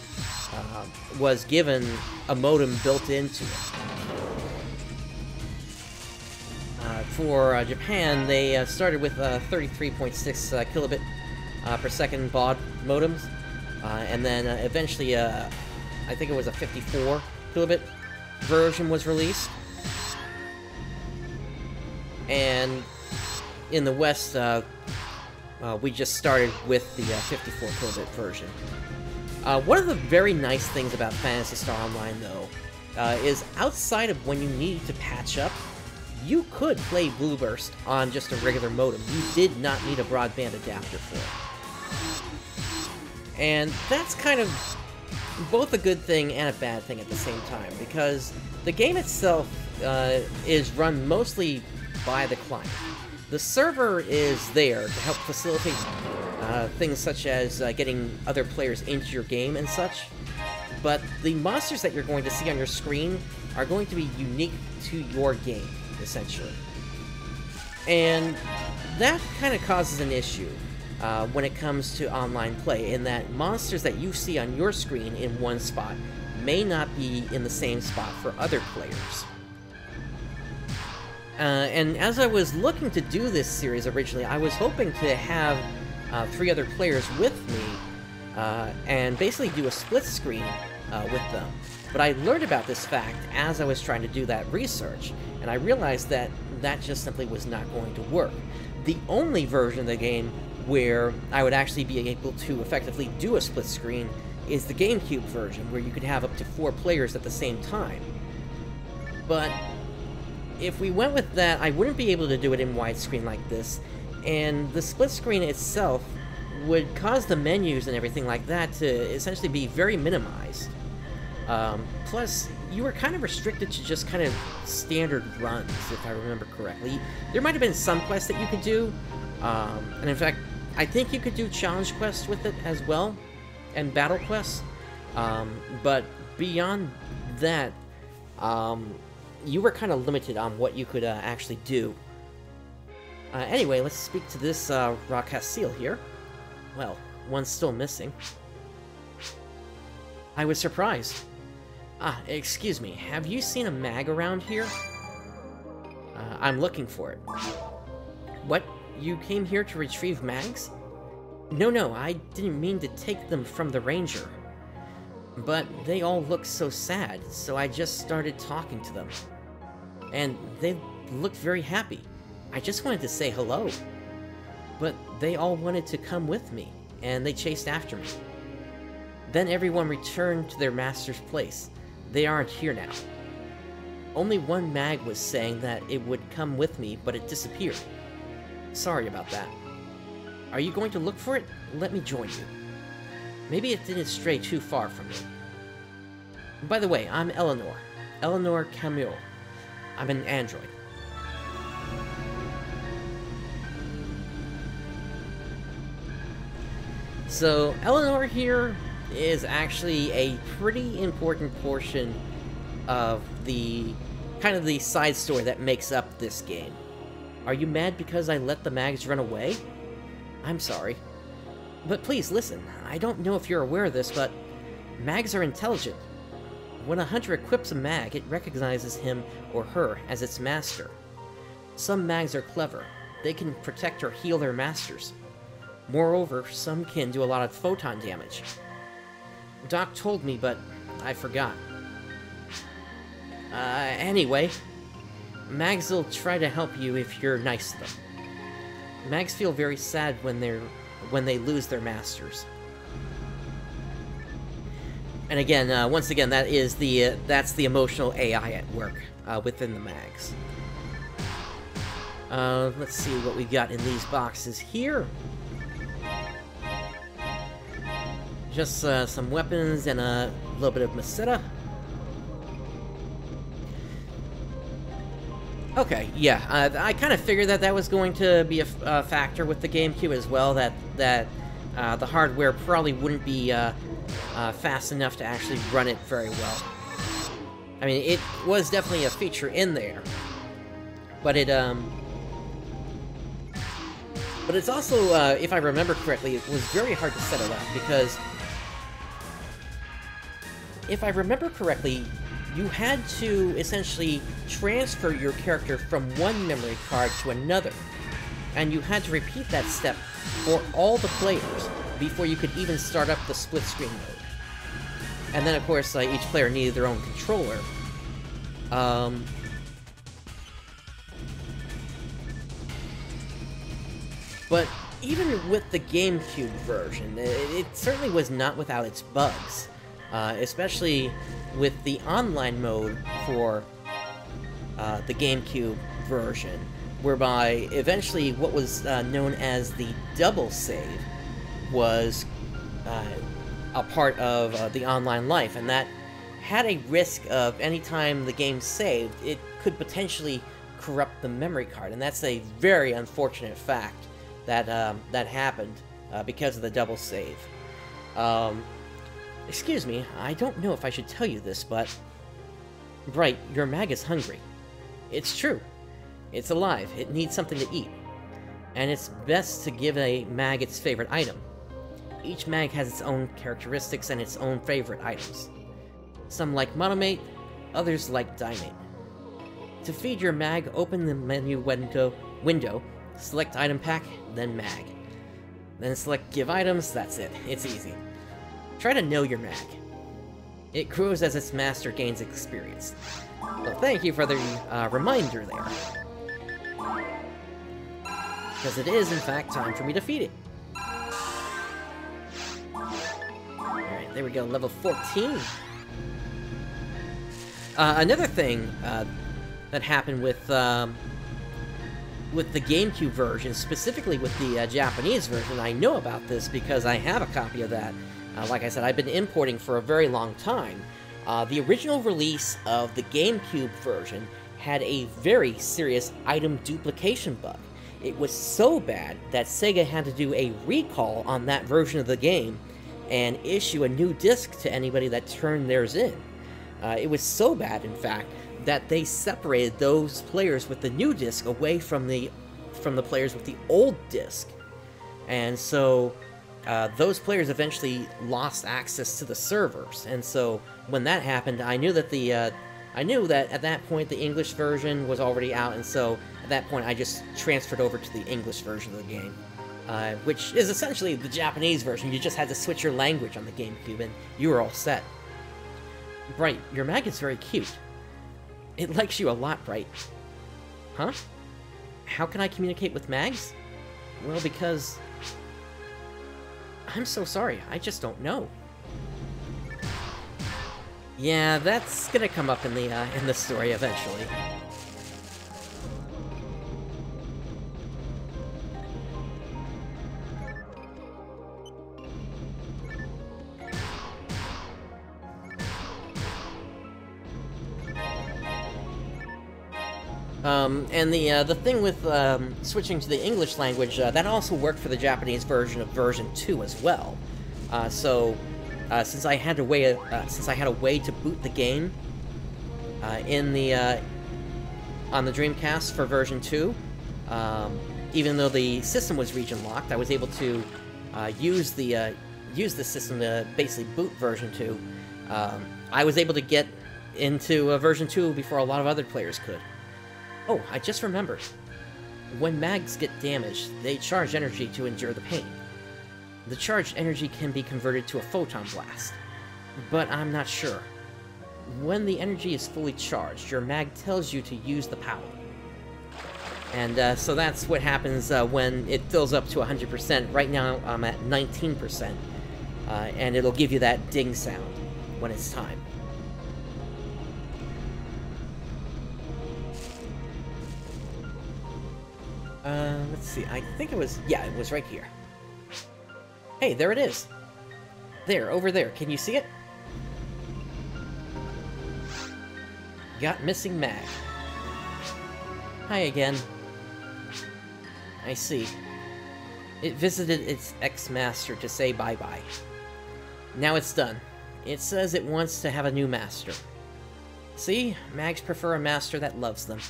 was given a modem built into it. For uh, Japan, they uh, started with 33.6 uh, kilobit uh, per second baud modems, uh, and then eventually, I think it was a 54 kilobit version was released. And in the West, we just started with the 54 kilobit version. one of the very nice things about Phantasy Star Online, though, is outside of when you need to patch up you could play Blue Burst on just a regular modem. You did not need a broadband adapter for it. And that's kind of both a good thing and a bad thing at the same time, because the game itself uh, is run mostly by the client. The server is there to help facilitate uh, things such as uh, getting other players into your game and such, but the monsters that you're going to see on your screen are going to be unique to your game essentially. And that kind of causes an issue uh, when it comes to online play, in that monsters that you see on your screen in one spot may not be in the same spot for other players. Uh, and as I was looking to do this series originally, I was hoping to have uh, three other players with me uh, and basically do a split screen uh, with them. But I learned about this fact as I was trying to do that research, and I realized that that just simply was not going to work. The only version of the game where I would actually be able to effectively do a split screen is the GameCube version, where you could have up to four players at the same time. But if we went with that, I wouldn't be able to do it in widescreen like this, and the split screen itself would cause the menus and everything like that to essentially be very minimized. Um, plus, you were kind of restricted to just kind of standard runs, if I remember correctly. There might have been some quests that you could do, um, and in fact, I think you could do challenge quests with it as well, and battle quests. Um, but beyond that, um, you were kind of limited on what you could uh, actually do. Uh, anyway, let's speak to this uh, seal here. Well, one's still missing. I was surprised. Ah, excuse me, have you seen a mag around here? Uh, I'm looking for it. What? You came here to retrieve mags? No, no, I didn't mean to take them from the ranger. But they all looked so sad, so I just started talking to them. And they looked very happy. I just wanted to say hello. But they all wanted to come with me, and they chased after me. Then everyone returned to their master's place. They aren't here now. Only one mag was saying that it would come with me, but it disappeared. Sorry about that. Are you going to look for it? Let me join you. Maybe it didn't stray too far from me. By the way, I'm Elenor. Elenor Camuel. I'm an android. So, Elenor here is actually a pretty important portion of the kind of the side story that makes up this game. Are you mad because I let the mags run away? I'm sorry. But please listen, I don't know if you're aware of this, but mags are intelligent. When a hunter equips a mag, it recognizes him or her as its master. Some mags are clever. They can protect or heal their masters. Moreover, some can do a lot of photon damage. Doc told me, but I forgot. Uh, anyway, Mags will try to help you if you're nice to them. Mags feel very sad when they're when they lose their masters. And again, uh, once again, that is the uh, that's the emotional AI at work uh, within the mags. Uh, let's see what we got in these boxes here. Just uh, some weapons and a little bit of Meseta. Okay, yeah, uh, I kind of figured that that was going to be a, a, factor with the GameCube as well, that that uh, the hardware probably wouldn't be uh, uh, fast enough to actually run it very well. I mean, it was definitely a feature in there, but it, um... But it's also, uh, if I remember correctly, it was very hard to set it up, because... If I remember correctly, you had to essentially transfer your character from one memory card to another. And you had to repeat that step for all the players before you could even start up the split screen mode. And then, of course, uh, each player needed their own controller. Um, but even with the GameCube version, it, it certainly was not without its bugs. Uh, especially with the online mode for uh, the GameCube version, whereby eventually what was uh, known as the double save was uh, a part of uh, the online life, and that had a risk of anytime the game saved, it could potentially corrupt the memory card, and that's a very unfortunate fact that um, that happened because of the double save. Um, Excuse me, I don't know if I should tell you this, but... Bright, your mag is hungry. It's true. It's alive. It needs something to eat. And it's best to give a mag its favorite item. Each mag has its own characteristics and its own favorite items. Some like Monomate, others like Dimate. To feed your mag, open the menu window, window, select Item Pack, then Mag. Then select Give Items, that's it. It's easy. Try to know your mag. It grows as its master gains experience. Well, thank you for the uh, reminder there. Because it is, in fact, time for me to feed it. Alright, there we go, level 14. Uh, another thing uh, that happened with um, with the GameCube version, specifically with the uh, Japanese version, I know about this because I have a copy of that. Uh, like I said, I've been importing for a very long time. Uh, the original release of the GameCube version had a very serious item duplication bug. It was so bad that Sega had to do a recall on that version of the game and issue a new disc to anybody that turned theirs in. Uh, it was so bad, in fact, that they separated those players with the new disc away from the from the players with the old disc, and so uh, those players eventually lost access to the servers. And so when that happened, I knew that the uh, I knew that at that point the English version was already out, and so at that point I just transferred over to the English version of the game, uh, which is essentially the Japanese version. You just had to switch your language on the GameCube, and you were all set. Bright, your mag is very cute. It likes you a lot, Bright. Huh? How can I communicate with mags? Well, because... I'm so sorry, I just don't know. Yeah, that's gonna come up in the, uh, in the story eventually. Um, and the uh, the thing with um, switching to the English language, uh, that also worked for the Japanese version of version 2 as well. Uh, so, uh, since I had a way, uh, since I had a way to boot the game uh, in the on the Dreamcast for version 2, um, even though the system was region locked, I was able to use the use the system to basically boot version 2. Um, I was able to get into version 2 before a lot of other players could. Oh, I just remembered. When mags get damaged, they charge energy to endure the pain. The charged energy can be converted to a photon blast, but I'm not sure. When the energy is fully charged, your mag tells you to use the power. And uh, so that's what happens uh, when it fills up to 100%. Right now I'm at 19%, uh, and it'll give you that ding sound when it's time. Uh, let's see. I think it was... Yeah, it was right here. Hey, there it is. There, over there. Can you see it? Got missing mag. Hi again. I see. It visited its ex-master to say bye-bye. Now it's done. It says it wants to have a new master. See? Mags prefer a master that loves them.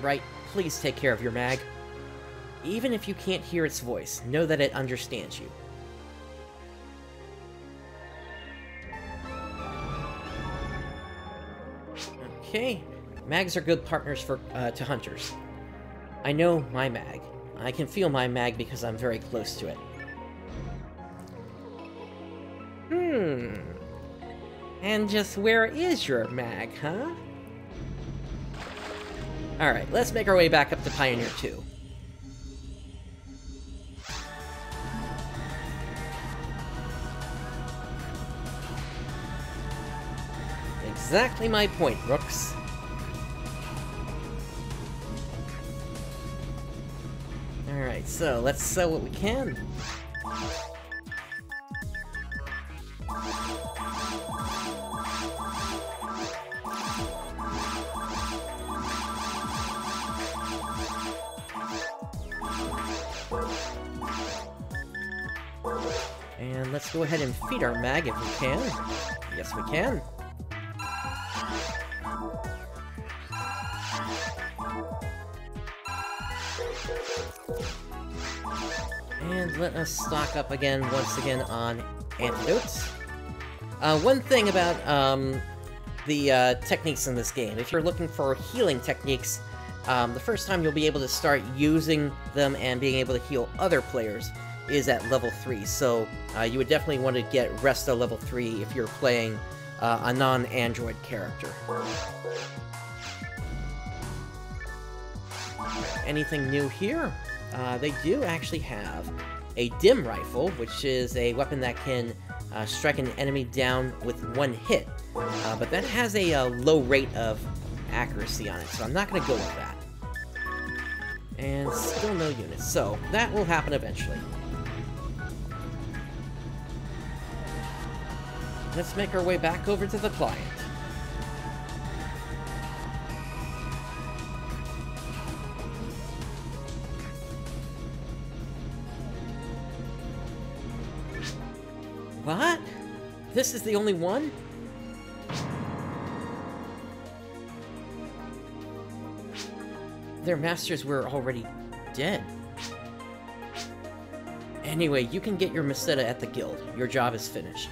Right, please take care of your mag. Even if you can't hear its voice, know that it understands you. Okay, mags are good partners for uh, to hunters. I know my mag. I can feel my mag because I'm very close to it. Hmm. And just where is your mag, huh? Alright, let's make our way back up to Pioneer 2. Exactly my point, Rooks. Alright, so let's sell what we can. And let's go ahead and feed our mag if we can. Yes, we can. And let us stock up again, once again, on antidotes. Uh, one thing about um, the uh, techniques in this game, if you're looking for healing techniques, um, the first time you'll be able to start using them and being able to heal other players is at level 3, so uh, you would definitely want to get Resta level 3 if you're playing uh, a non-android character. Anything new here? Uh, they do actually have a dim rifle, which is a weapon that can uh, strike an enemy down with one hit, uh, but that has a, uh, low rate of accuracy on it, so I'm not going to go with that. And still no units, so that will happen eventually. Let's make our way back over to the client. What? This is the only one? Their masters were already dead. Anyway, you can get your Meseta at the guild. Your job is finished.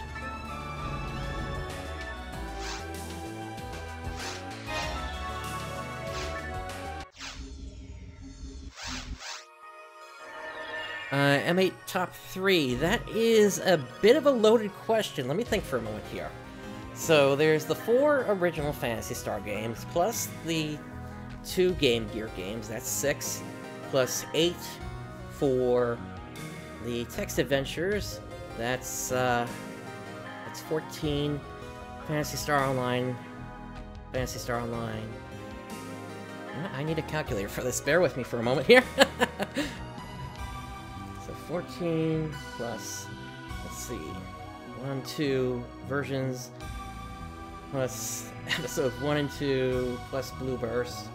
Uh, M8 top three. That is a bit of a loaded question. Let me think for a moment here. So there's the four original Phantasy Star games, plus the two Game Gear games. That's six, plus eight for the text adventures. That's uh, that's 14. Phantasy Star Online. Phantasy Star Online. I need a calculator for this. Bear with me for a moment here. (laughs) so 14 plus, let's see, 1, 2 versions plus (laughs) episode 1 and 2 plus Blue Burst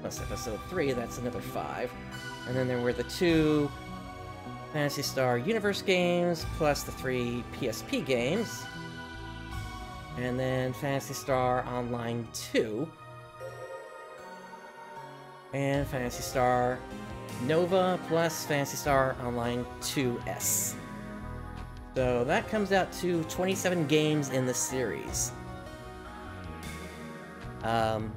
plus episode 3, that's another 5. And then there were the two Phantasy Star Universe games, plus the three PSP games. And then Phantasy Star Online 2. And Phantasy Star Nova, plus Phantasy Star Online 2S. So that comes out to 27 games in the series. Um,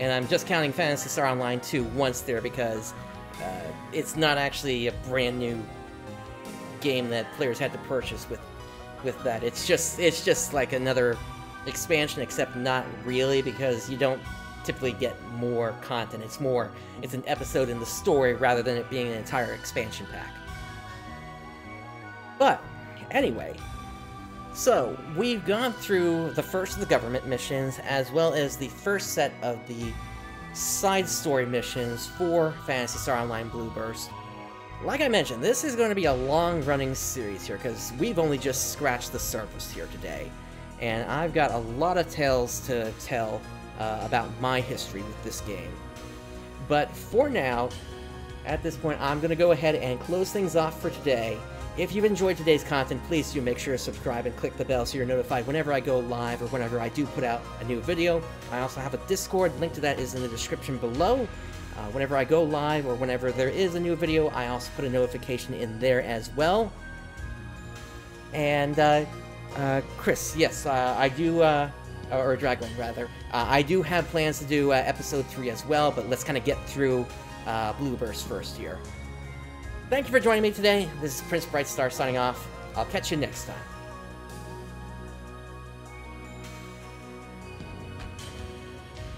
and I'm just counting Phantasy Star Online 2 once there because uh, it's not actually a brand new game that players had to purchase with with that. It's just it's just like another expansion, except not really because you don't typically get more content. It's more it's an episode in the story rather than it being an entire expansion pack. But anyway, so, we've gone through the first of the government missions, as well as the first set of the side story missions for Phantasy Star Online Blue Burst. Like I mentioned, this is going to be a long-running series here, because we've only just scratched the surface here today. And I've got a lot of tales to tell uh, about my history with this game. But for now, at this point, I'm going to go ahead and close things off for today. If you've enjoyed today's content, please do make sure to subscribe and click the bell so you're notified whenever I go live or whenever I do put out a new video. I also have a Discord, link to that is in the description below. Uh, whenever I go live or whenever there is a new video, I also put a notification in there as well. And, uh, uh, Chris, yes, uh, I do, uh, or Dragon rather, uh, I do have plans to do episode 3 as well, but let's kind of get through Blue Burst first here. Thank you for joining me today. This is Prince Brightstar signing off. I'll catch you next time.